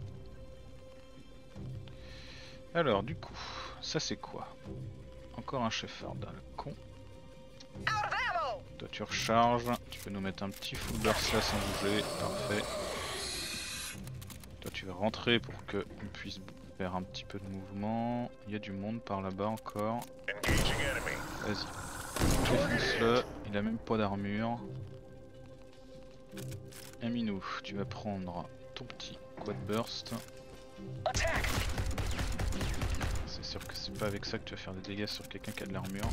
Alors du coup, ça c'est quoi? Encore un Shepherd, le con. Toi tu recharges, tu peux nous mettre un petit full burst là sans bouger, parfait. Toi tu vas rentrer pour qu'on puisse faire un petit peu de mouvement. Il y a du monde par là-bas encore. Vas-y, défonce-le, il a même pas d'armure. Aminou, tu vas prendre ton petit quad burst. C'est sûr que c'est pas avec ça que tu vas faire des dégâts sur quelqu'un qui a de l'armure.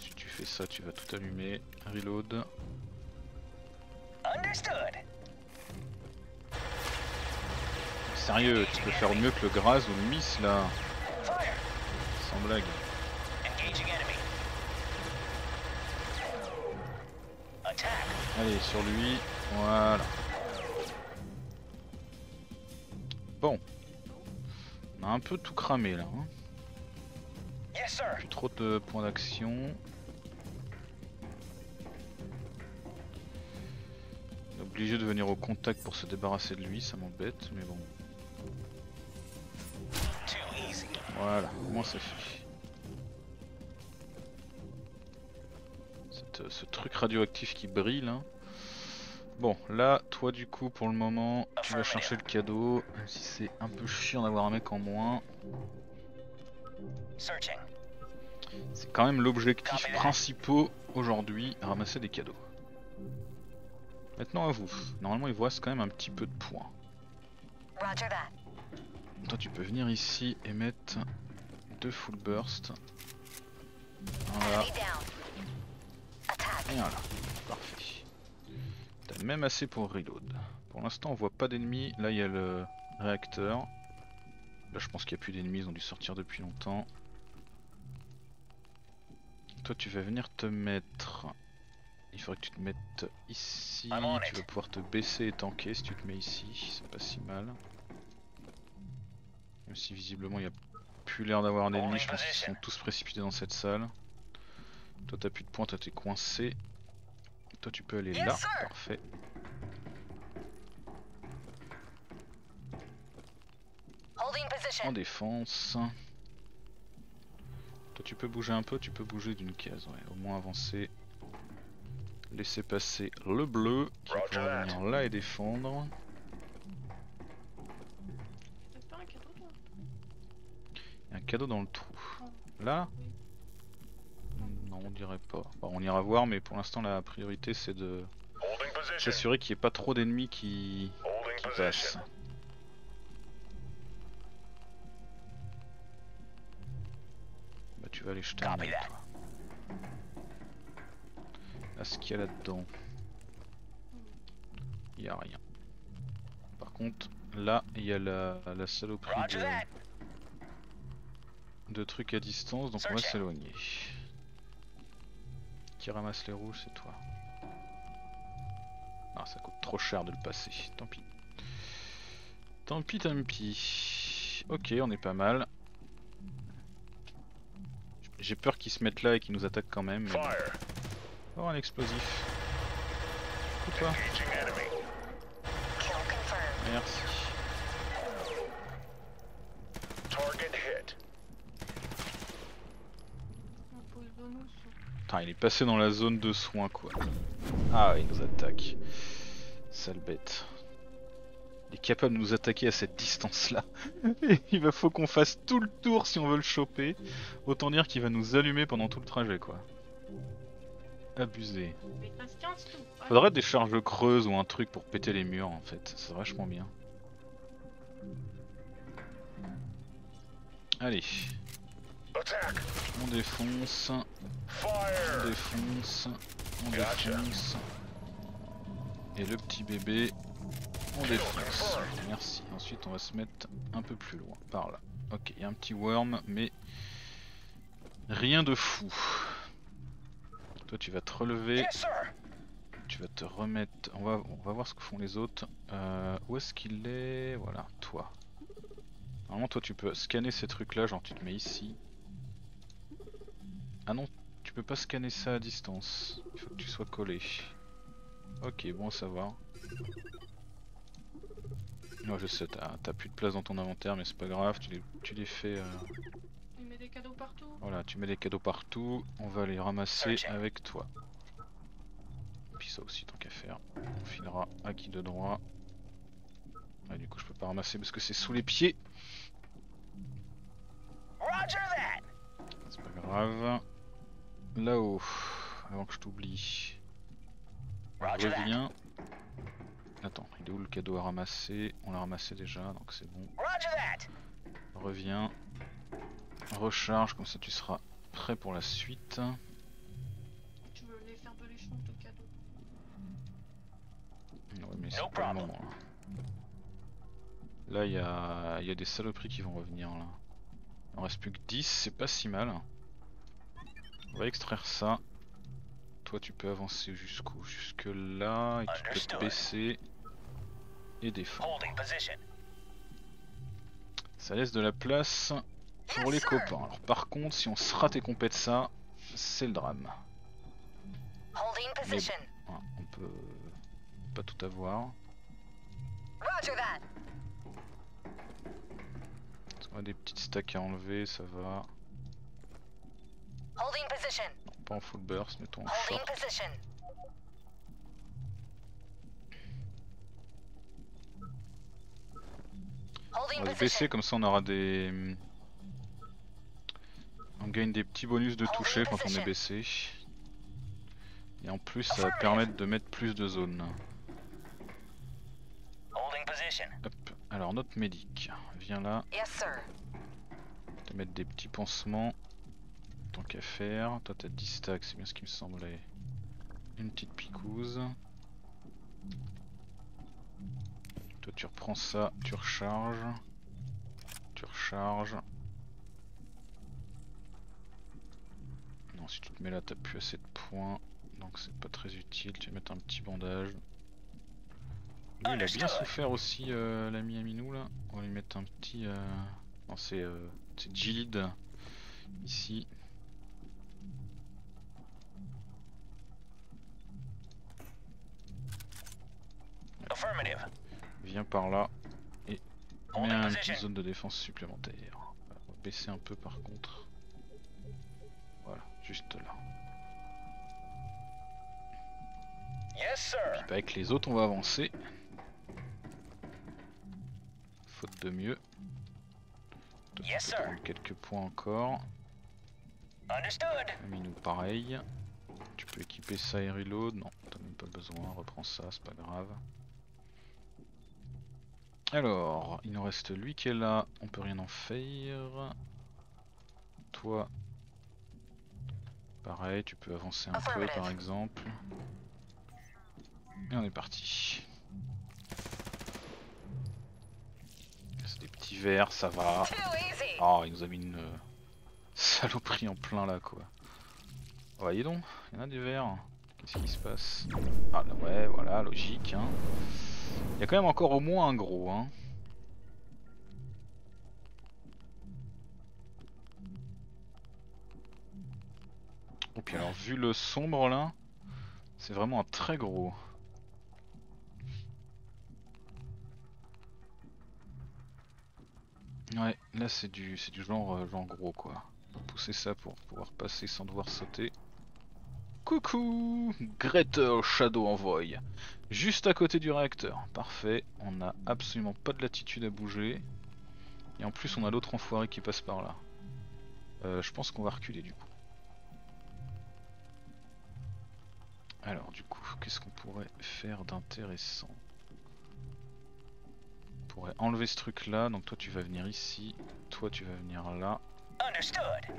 Si tu fais ça, tu vas tout allumer. Reload. Understood. Sérieux, tu peux faire mieux que le Graz ou le Miss là, sans blague. Allez, sur lui, voilà. Bon. On a un peu tout cramé là. Hein. Plus trop de points d'action. Obligé de venir au contact pour se débarrasser de lui, ça m'embête, mais bon. Voilà, au moins c'est fait. Euh, ce truc radioactif qui brille là. Bon, là, toi du coup, pour le moment, tu vas chercher le cadeau, même si c'est un peu chiant d'avoir un mec en moins. C'est quand même l'objectif principal aujourd'hui, ramasser des cadeaux. Maintenant à vous. Normalement, il vous quand même un petit peu de points. Roger that. Toi, tu peux venir ici et mettre deux full burst. Voilà, et voilà. Parfait. T'as même assez pour reload. Pour l'instant, on voit pas d'ennemis. Là, il y a le réacteur. Là, je pense qu'il n'y a plus d'ennemis, ils ont dû sortir depuis longtemps. Toi, tu vas venir te mettre. Il faudrait que tu te mettes ici. Tu vas pouvoir te baisser et tanker si tu te mets ici. C'est pas si mal. Même si visiblement il n'y a plus l'air d'avoir d'ennemis, Holding je pense qu'ils sont tous précipités dans cette salle. Toi, t'as plus de points, toi, t'es coincé. Toi, tu peux aller là. Parfait. En défense. Toi tu peux bouger un peu, tu peux bouger d'une case, ouais, au moins avancer. Laisser passer le bleu qui pourra venir là et défendre. Cadeau dans le trou. Là Non on dirait pas. Bon, on ira voir mais pour l'instant la priorité c'est de s'assurer qu'il n'y ait pas trop d'ennemis qui, qui passent. Bah tu vas aller jeter un œil, toi. Là ce qu'il y a là-dedans. Il y a rien. Par contre là il y a la, la saloperie Roger that. de, de trucs à distance donc on va s'éloigner. Qui ramasse les rouges c'est toi. Ah ça coûte trop cher de le passer, tant pis. Tant pis tant pis. Ok on est pas mal. J'ai peur qu'ils se mettent là et qu'ils nous attaquent quand même. mais. Oh un explosif. Confirmed. Merci. Target hit. Un pause bonus. Il est passé dans la zone de soins quoi. Ah, il nous attaque. Sale bête. Il est capable de nous attaquer à cette distance là. il va faut qu'on fasse tout le tour si on veut le choper. Autant dire qu'il va nous allumer pendant tout le trajet quoi. Abusé. Faudrait des charges creuses ou un truc pour péter les murs en fait. C'est vachement bien. Allez. On défonce. On défonce, on défonce. Et le petit bébé, on défonce. Merci. Ensuite, on va se mettre un peu plus loin, par là. Ok, il y a un petit worm, mais rien de fou. Toi, tu vas te relever, tu vas te remettre. On va, on va voir ce que font les autres. Euh, où est-ce qu'il est? Voilà, toi. Normalement, toi, tu peux scanner ces trucs-là, genre tu te mets ici. Ah non, tu peux pas scanner ça à distance. Il faut que tu sois collé. Ok, bon à savoir. Non, je sais, t'as plus de place dans ton inventaire, mais c'est pas grave, tu les, tu les fais. euh, Il met des cadeaux partout. Voilà, tu mets des cadeaux partout, on va les ramasser avec toi. Puis ça aussi, tant qu'à faire. On filera à qui de droit. Ouais, du coup, je peux pas ramasser parce que c'est sous les pieds. C'est pas grave. Là-haut, avant que je t'oublie. Reviens. Attends, il est où le cadeau à ramasser? On l'a ramassé déjà, donc c'est bon. Reviens. Recharge, comme ça tu seras prêt pour la suite. Tu veux les faire de l'échange de cadeaux? Ouais, mais No c'est pas le moment là. Là, il y a, il y a des saloperies qui vont revenir là. Il en reste plus que 10, c'est pas si mal. On va extraire ça. Toi, tu peux avancer jusqu'où Jusque là, et tu peux te baisser et défendre. Ça laisse de la place pour les copains. Alors par contre, si on se rate et qu'on pète ça, c'est le drame. Ouais, on peut pas tout avoir. On a des petites stacks à enlever, ça va. Holding position. Non, pas en full burst, mettons en short. On va se baisser comme ça on aura des... On gagne des petits bonus de toucher quand on est baissé. Et en plus ça va permettre de mettre plus de zones. Holding position. Hop. Alors notre médic, viens là, te mettre des petits pansements. Tant qu'à faire. Toi t'as 10 stacks, c'est bien ce qui me semblait. Une petite picouse. Toi tu reprends ça, tu recharges. Tu recharges. Non, si tu te mets là, t'as plus assez de points. Donc c'est pas très utile. Tu vas mettre un petit bandage. Lui, il a bien souffert aussi, euh, l'ami Aminou là. On va lui mettre un petit. Euh... Non, c'est euh... c'est Gilid ici. Viens par là et mets Holding une petite zone de défense supplémentaire. On va baisser un peu par contre. Voilà, juste là. Yes, sir. Puis avec les autres, on va avancer. Faute de mieux. Yes, sir. quelques points encore. Understood. Aminou pareil. Tu peux équiper ça et reload. Non, t'as même pas besoin. Reprends ça, c'est pas grave. Alors, il nous reste lui qui est là. On peut rien en faire. Toi, pareil, tu peux avancer un peu par exemple. Et on est parti. C'est des petits verres, ça va. Oh, il nous a mis une euh, saloperie en plein là quoi. Voyez donc, il y en a des verres. Qu'est-ce qui se passe Ah ouais, voilà, logique. Hein. Il y a quand même encore au moins un gros. Hein. Puis alors, vu le sombre là, c'est vraiment un très gros. Ouais, là c'est du du genre euh, genre gros quoi. Pousser ça pour pouvoir passer sans devoir sauter. Coucou Greater Shadow Envoy. Juste à côté du réacteur. Parfait. On n'a absolument pas de latitude à bouger. Et en plus on a l'autre enfoiré qui passe par là. Euh, je pense qu'on va reculer du coup. Alors du coup, qu'est-ce qu'on pourrait faire d'intéressant? On pourrait enlever ce truc là, donc toi tu vas venir ici, toi tu vas venir là, Understood.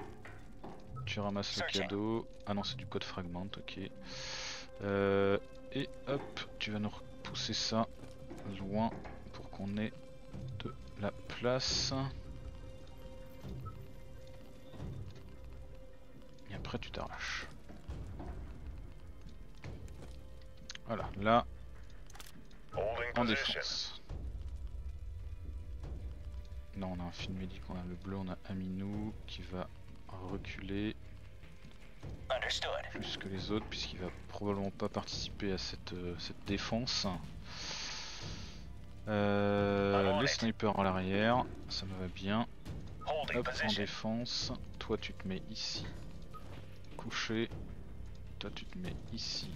Tu ramasses le cadeau. Ah non c'est du code fragment, ok. Euh, et hop, tu vas nous repousser ça loin pour qu'on ait de la place. Et après tu t'arraches. Voilà, là en défense. Là on a un film médic, on a le bleu, on a Aminou qui va reculer plus que les autres puisqu'il va probablement pas participer à cette, euh, cette défense. Euh, les snipers à l'arrière, ça me va bien. Hop en défense. toi tu te mets ici. Couché. Toi tu te mets ici.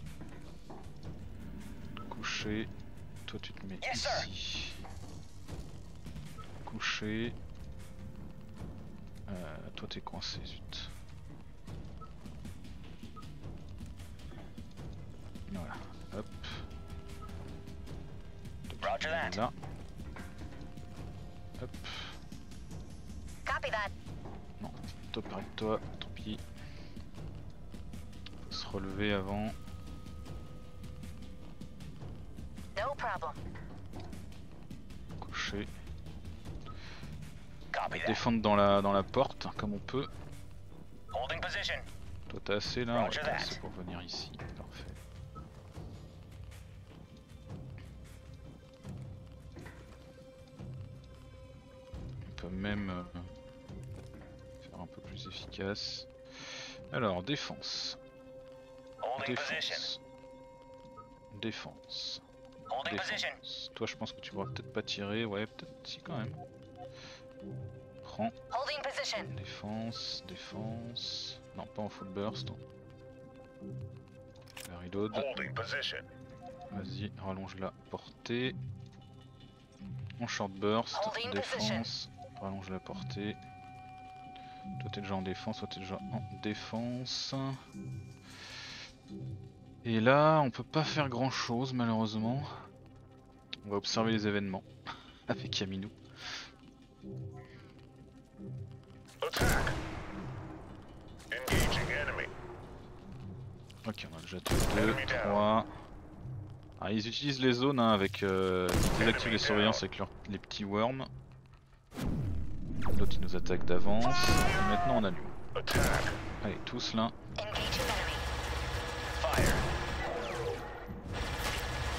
Couché. Toi tu te mets ici. Couché. Euh, toi t'es coincé, zut. Voilà, hop. Roger that. Là. Hop. Copy that. Top avec toi, tant pis. Faut se relever avant. No problem. Coucher. Défendre dans la, dans la porte comme on peut. Holding position. Toi t'as assez là, assez pour venir ici. Parfait. On peut même euh, faire un peu plus efficace. Alors, défense. Holding position. Défense. Défense. Défense. Toi je pense que tu pourras peut-être pas tirer, ouais peut-être si quand même. Prends. Holding position. Défense, défense. Non, pas en full burst. La reload. Vas-y, rallonge la portée. En short burst, Holding défense. Rallonge la portée. Toi t'es déjà en défense, toi t'es déjà en défense. Et là, on peut pas faire grand chose malheureusement. On va observer les événements avec Yaminou. Attack. Engaging enemy. Ok, on a déjà tué 2, Enemy down. 3. Ah, ils utilisent les zones hein, avec. Euh, ils désactivent les surveillances avec leurs- les petits worms. L'autre il nous attaque d'avance. Et maintenant on allume. Attack. Allez, tous là. Engaging enemy. Fire.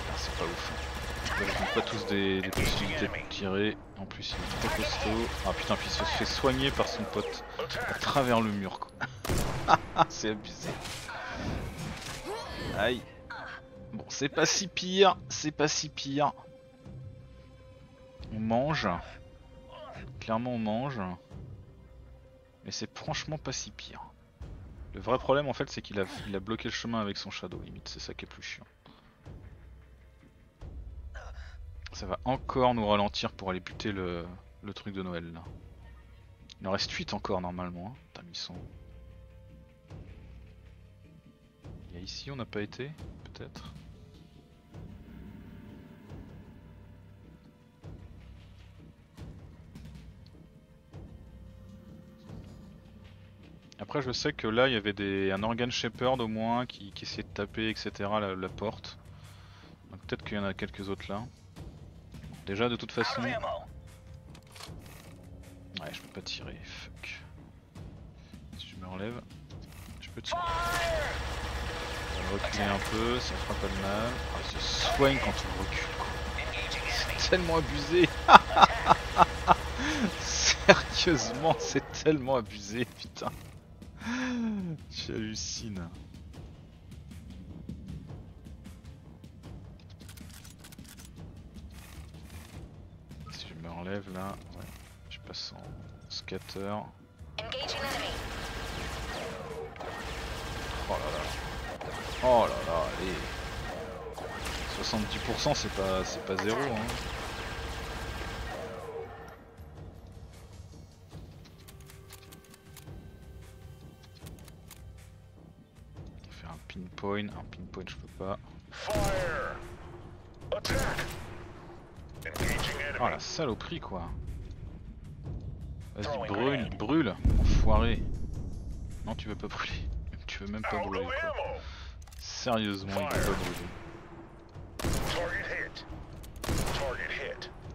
Ah, c'est pas ouf. hein. Ils pas tous des, des possibilités de tirer. En plus, il est trop costaud. Ah putain, puis il se fait soigner par son pote à travers le mur quoi. c'est abusé. Aïe. Bon, c'est pas si pire, c'est pas si pire. On mange. Clairement on mange. Mais c'est franchement pas si pire. Le vrai problème en fait c'est qu'il a, il a bloqué le chemin avec son shadow limite, c'est ça qui est plus chiant. Ça va encore nous ralentir pour aller buter le, truc de Noël là. Il en reste 8 encore normalement. Mais ils sont... Il y a ici, on n'a pas été Peut-être Après je sais que là il y avait des... un organ shepherd au moins qui, essayait de taper etc la porte. Donc peut-être qu'il y en a quelques autres là. Déjà de toute Out façon... Ouais je peux pas tirer, fuck. Si je me relève, je peux tirer. On va reculer un peu, ça fera pas de mal. Ah, il se soigne quand on recule quoi. C'est tellement abusé Sérieusement, c'est tellement abusé, putain. J'hallucine. Si je me relève là, ouais, je passe en scatter. Oh là là. Oh là là, allez. 70% c'est pas c'est pas zéro hein. On fait un pinpoint, un pinpoint je peux pas. Fire. Oh la saloperie quoi. Vas-y brûle, brûle, enfoiré. Non tu veux pas brûler. Tu veux même pas brûler quoi. Sérieusement il veut pas brûler.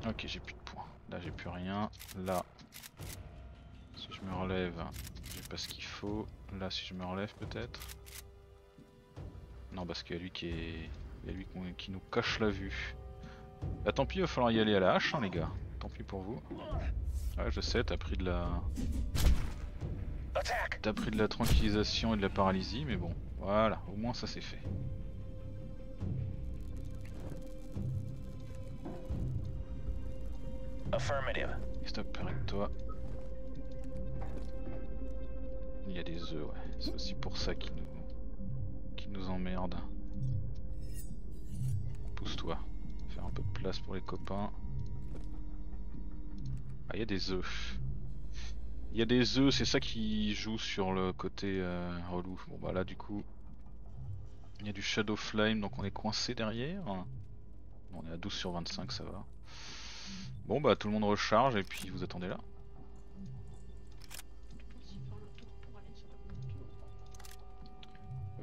Ok, j'ai plus de points. Là, j'ai plus rien. Là, si je me relève, j'ai pas ce qu'il faut. Là, si je me relève, peut-être. Non, parce qu'il y a lui qui est. Il y a lui qui nous cache la vue. Bah, tant pis, il va falloir y aller à la hache, hein, les gars. Tant pis pour vous. Ouais, je sais, t'as pris de la. T'as pris de la tranquillisation et de la paralysie, mais bon, voilà, au moins ça c'est fait. Affirmative. Stop toi. Il y a des œufs, ouais. C'est aussi pour ça qui nous, qui nous emmerde. Pousse-toi. Un peu de place pour les copains. Ah, il y a des œufs. Il y a des œufs, c'est ça qui joue sur le côté euh, relou. Bon bah là du coup, il y a du Shadow Flame, donc on est coincé derrière. On est à 12 sur 25, ça va. Bon bah tout le monde recharge et puis vous attendez là.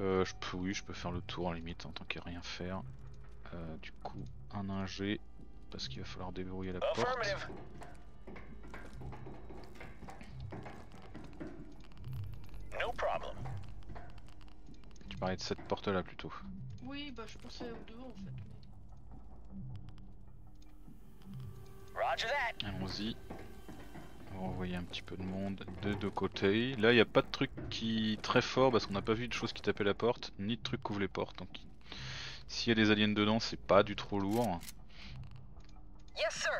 Euh, je peux, oui, je peux faire le tour en limite en tant qu'à rien faire. Euh, du coup, un ingé, parce qu'il va falloir déverrouiller la porte. Affirmative. No problem. Tu parlais de cette porte là plutôt. Oui, bah je pensais aux deux en fait. Roger that. Allons-y. On va envoyer un petit peu de monde de deux côtés. Là, il n'y a pas de truc qui très fort parce qu'on n'a pas vu de choses qui tapaient la porte, ni de trucs qui ouvrent les portes. Donc, s'il y a des aliens dedans, c'est pas du trop lourd. Yes, sir.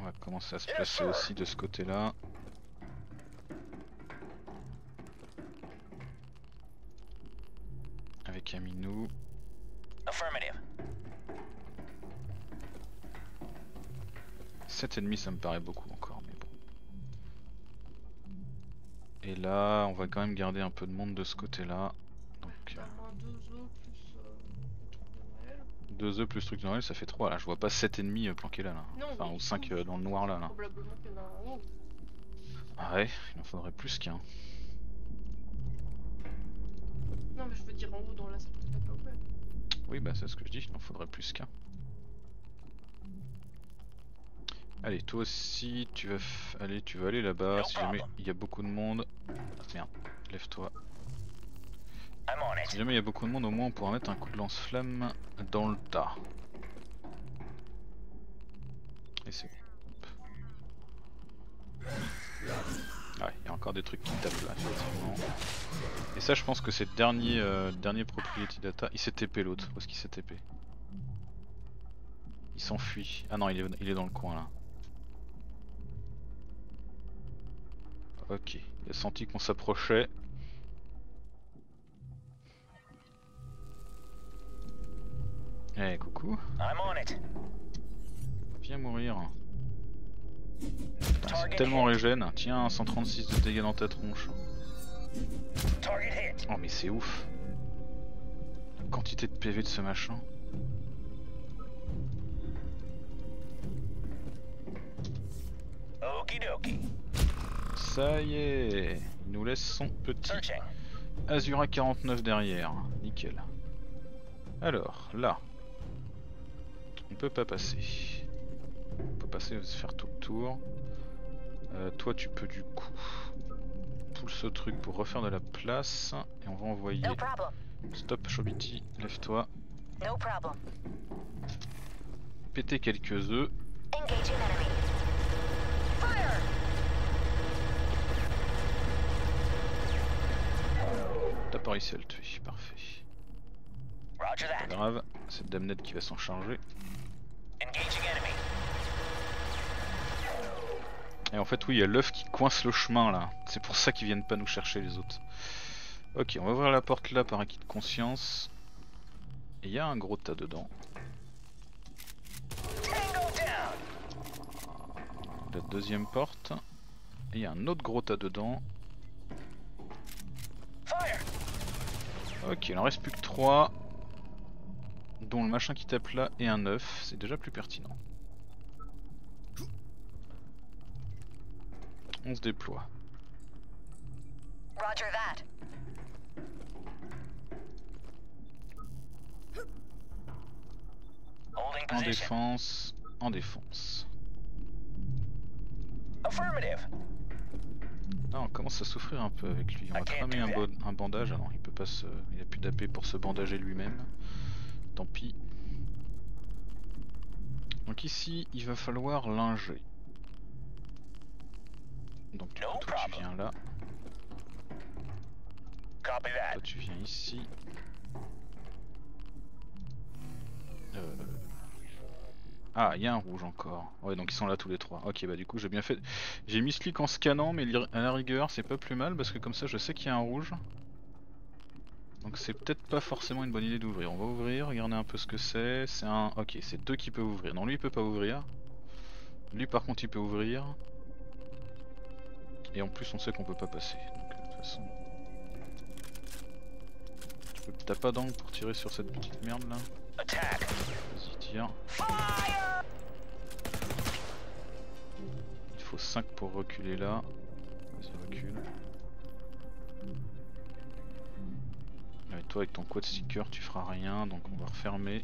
On va commencer à se placer aussi de ce côté-là. Avec Aminou. Affirmative. 7 ennemis ça me paraît beaucoup encore mais bon. Et là on va quand même garder un peu de monde de ce côté là. Donc T'as moins deux os plus euh, truc de Noël. 2 œufs plus truc de Noël ça fait 3 là. Je vois pas 7 ennemis euh, planqués là, là. Non, Enfin ou 5 douze. dans le noir là. là. Probablement qu'il y en a un en haut. Ah ouais, il en faudrait plus qu'un. Non, mais je veux dire en haut dans la salle que t'as pas ouvert. Oui bah c'est ce que je dis, il en faudrait plus qu'un. Allez, toi aussi, tu vas, f- allez, tu vas aller là-bas. Si jamais il y a beaucoup de monde, Ah, merde, lève-toi. Si jamais il y a beaucoup de monde, au moins on pourra mettre un coup de lance-flamme dans le tas. Et c'est. Ouais, il y a encore des trucs qui tapent là, effectivement. Et ça, je pense que c'est le dernier, euh, dernier propriety data. Il s'est TP l'autre. Est-ce qu'il s'est TP Il s'enfuit. Ah non, il est, il est dans le coin là. Ok, il a senti qu'on s'approchait. Eh, coucou. Viens mourir. C'est tellement régène. Tiens, 136 de dégâts dans ta tronche. Oh mais c'est ouf. La quantité de PV de ce machin. Okie dokie. Ça y est. Il nous laisse son petit. Azura 49 derrière. Nickel. Alors, là. On peut pas passer. On peut passer, se faire tout le tour. Euh, toi tu peux du coup pull ce truc pour refaire de la place et on va envoyer No stop Chobiti lève-toi No problem. péter quelques œufs. Fire! T'as pas réussi à le tuer parfait. Pas grave c'est Damned qui va s'en charger. Et en fait oui il y a l'œuf qui coince le chemin là. C'est pour ça qu'ils viennent pas nous chercher les autres. Ok on va ouvrir la porte là par acquis de conscience. Et il y a un gros tas dedans. La deuxième porte. Et il y a un autre gros tas dedans Ok, il en reste plus que 3. Dont le machin qui tape là et un œuf, c'est déjà plus pertinent. On se déploie. Roger that. En défense, en défense. Affirmative. Là on commence à souffrir un peu avec lui. On va cramer un, un bandage. Ah non, il peut pas se. Il a plus d'AP pour se bandager lui-même. Tant pis. Donc ici, il va falloir linger. Donc toi tu viens là. Toi tu viens ici. Ah, il y a un rouge encore. Ouais, donc ils sont là tous les trois. Ok, bah du coup j'ai bien fait. J'ai mis ce clic en scannant, mais à la rigueur c'est pas plus mal parce que comme ça je sais qu'il y a un rouge. Donc c'est peut-être pas forcément une bonne idée d'ouvrir. On va ouvrir, regarder un peu ce que c'est. C'est un. Ok, c'est deux qui peuvent ouvrir. Non, lui il peut pas ouvrir. Lui par contre il peut ouvrir. Et en plus on sait qu'on peut pas passer. Donc de toute façon. T'as pas d'angle pour tirer sur cette petite merde là? Il faut 5 pour reculer là. Vas-y, recule. Et toi, avec ton quad sticker, tu feras rien, donc on va refermer.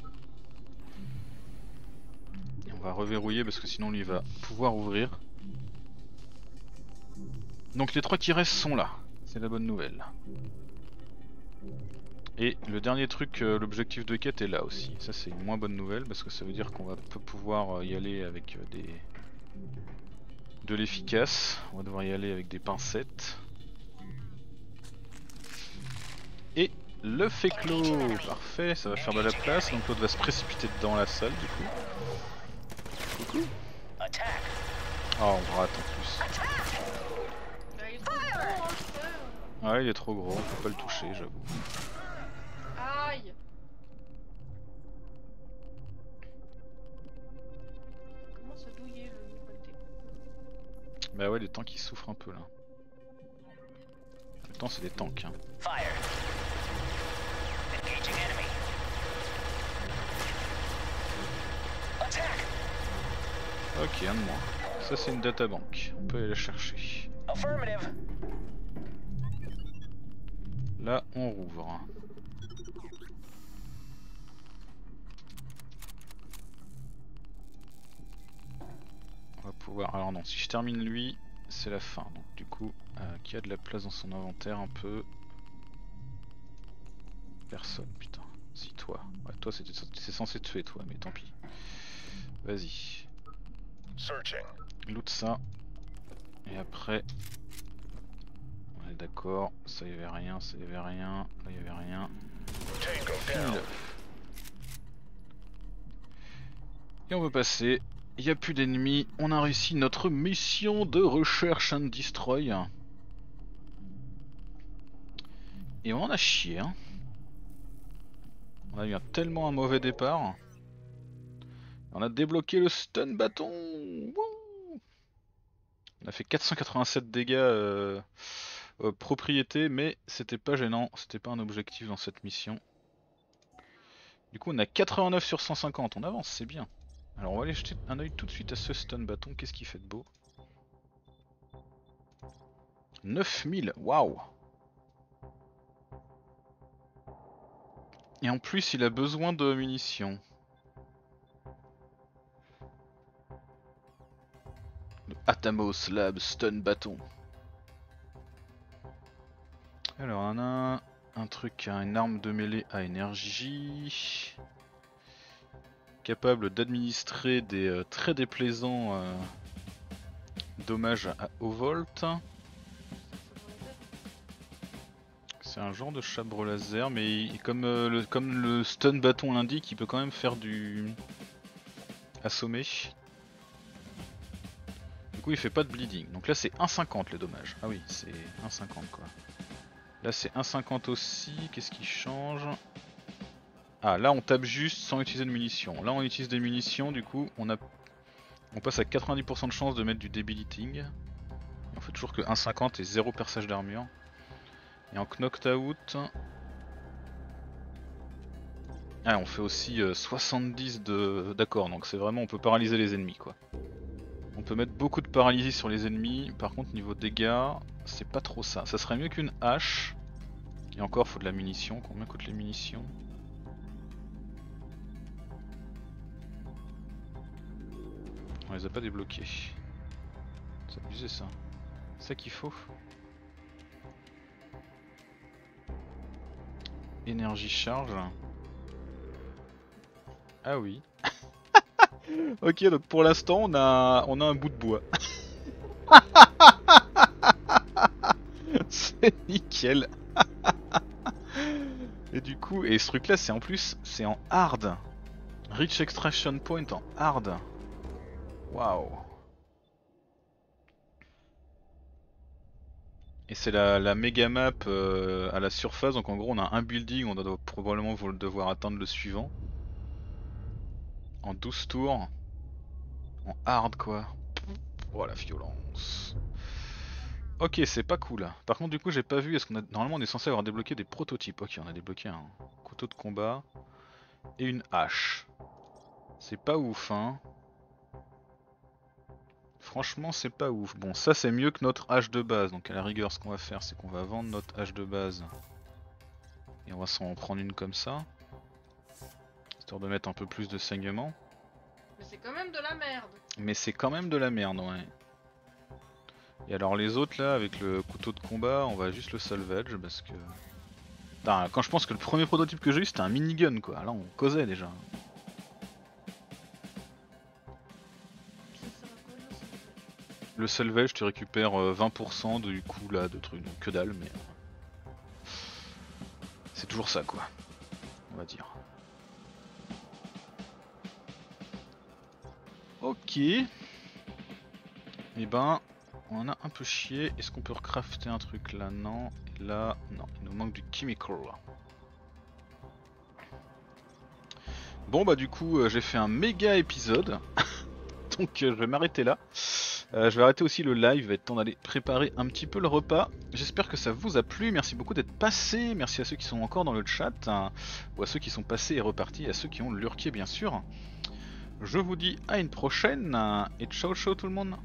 Et on va reverrouiller parce que sinon lui va pouvoir ouvrir. Donc les trois qui restent sont là. C'est la bonne nouvelle. Et le dernier truc, euh, l'objectif de quête est là aussi. Ça c'est une moins bonne nouvelle parce que ça veut dire qu'on va pouvoir euh, y aller avec euh, des de l'efficace. On va devoir y aller avec des pincettes. Et le fait clos, parfait, ça va faire de la place. Donc l'autre va se précipiter dans la salle du coup. Coucou. Ah on rate en plus. Ouais il est trop gros, on peut pas le toucher j'avoue. Aïe. Comment ça douiller le décolleté Bah ouais les tanks ils souffrent un peu là. Même temps c'est des tanks hein. Fire. Engaging enemy. Attack. Ok un de moins. Ça c'est une databank, on peut aller la chercher. Affirmative. Là on rouvre. Va pouvoir... Alors non, si je termine lui, c'est la fin. Donc du coup, euh, qui a de la place dans son inventaire un peu? Personne, putain. Si toi. Ouais, toi c'est censé te tuer toi, mais tant pis. Vas-y. Searching. Loot ça. Et après... On est d'accord, ça y avait rien, ça y avait rien, là y avait rien. Et on peut passer. Il n'y a plus d'ennemis. On a réussi notre mission de recherche and destroy. Et on en a chié. Hein. On a eu tellement un mauvais départ. On a débloqué le stun bâton. On a fait 487 dégâts euh, propriété, mais c'était pas gênant. C'était pas un objectif dans cette mission. Du coup, on a 89 sur 150. On avance, c'est bien. Alors, on va aller jeter un oeil tout de suite à ce stun bâton. Qu'est-ce qu'il fait de beau? 9000, waouh Et en plus, il a besoin de munitions. Atamos Lab Stun Bâton. Alors, on a un truc, une arme de mêlée à énergie. Capable d'administrer des euh, très déplaisants euh, dommages à volt. C'est un genre de chabre laser, mais euh, le, comme le stun bâton l'indique, il peut quand même faire du assommer. Du coup, il fait pas de bleeding. Donc là, c'est 1,50 les dommages. Ah oui, c'est 1,50 quoi. Là, c'est 1,50 aussi. Qu'est-ce qui change? Ah, là, on tape juste sans utiliser de munitions. Là, on utilise des munitions, du coup, on a on passe à 90% de chance de mettre du debiliting. On fait toujours que 1,50 et 0 perçage d'armure. Et en knocked out. Ah, on fait aussi euh, 70 de. D'accord, donc c'est vraiment. On peut paralyser les ennemis quoi. On peut mettre beaucoup de paralysie sur les ennemis. Par contre, niveau dégâts, c'est pas trop ça. Ça serait mieux qu'une hache. Et encore, faut de la munition. Combien coûtent les munitions? On les a pas débloqués. C'est abusé ça. C'est ça qu'il faut. Énergie charge. Ah oui. ok, donc pour l'instant on a on a un bout de bois. c'est nickel. et du coup, et ce truc là c'est en plus c'est en hard. Rich Extraction Point en hard. Waouh. Et c'est la, la méga map euh, à la surface, donc en gros on a un building, on doit probablement vo- devoir atteindre le suivant. En 12 tours. En hard quoi. Oh la violence. Ok, c'est pas cool. Par contre, du coup, j'ai pas vu. Est-ce qu'on a normalement on est censé avoir débloqué des prototypes Ok, on a débloqué un couteau de combat et une hache. C'est pas ouf, hein. Franchement, c'est pas ouf. Bon, ça c'est mieux que notre hache de base. Donc à la rigueur, ce qu'on va faire, c'est qu'on va vendre notre hache de base et on va s'en prendre une comme ça, histoire de mettre un peu plus de saignement. Mais c'est quand même de la merde. Mais c'est quand même de la merde, ouais. Et alors les autres là, avec le couteau de combat, on va juste le salvage parce que... Putain, quand je pense que le premier prototype que j'ai eu c'était un minigun quoi, là on causait déjà. Le salvage tu récupères euh, 20% du coup là de trucs, donc que dalle mais... euh, C'est toujours ça quoi, on va dire. Ok. Et ben, on en a un peu chié. Est-ce qu'on peut recrafter un truc là? Non. Là, non. Il nous manque du chemical. Bon bah du coup, euh, j'ai fait un méga épisode. Donc euh, je vais m'arrêter là. Euh, je vais arrêter aussi le live, il va être temps d'aller préparer un petit peu le repas. J'espère que ça vous a plu, merci beaucoup d'être passé, merci à ceux qui sont encore dans le chat, hein, ou à ceux qui sont passés et repartis, à ceux qui ont lurqué bien sûr. Je vous dis à une prochaine, hein, et ciao ciao tout le monde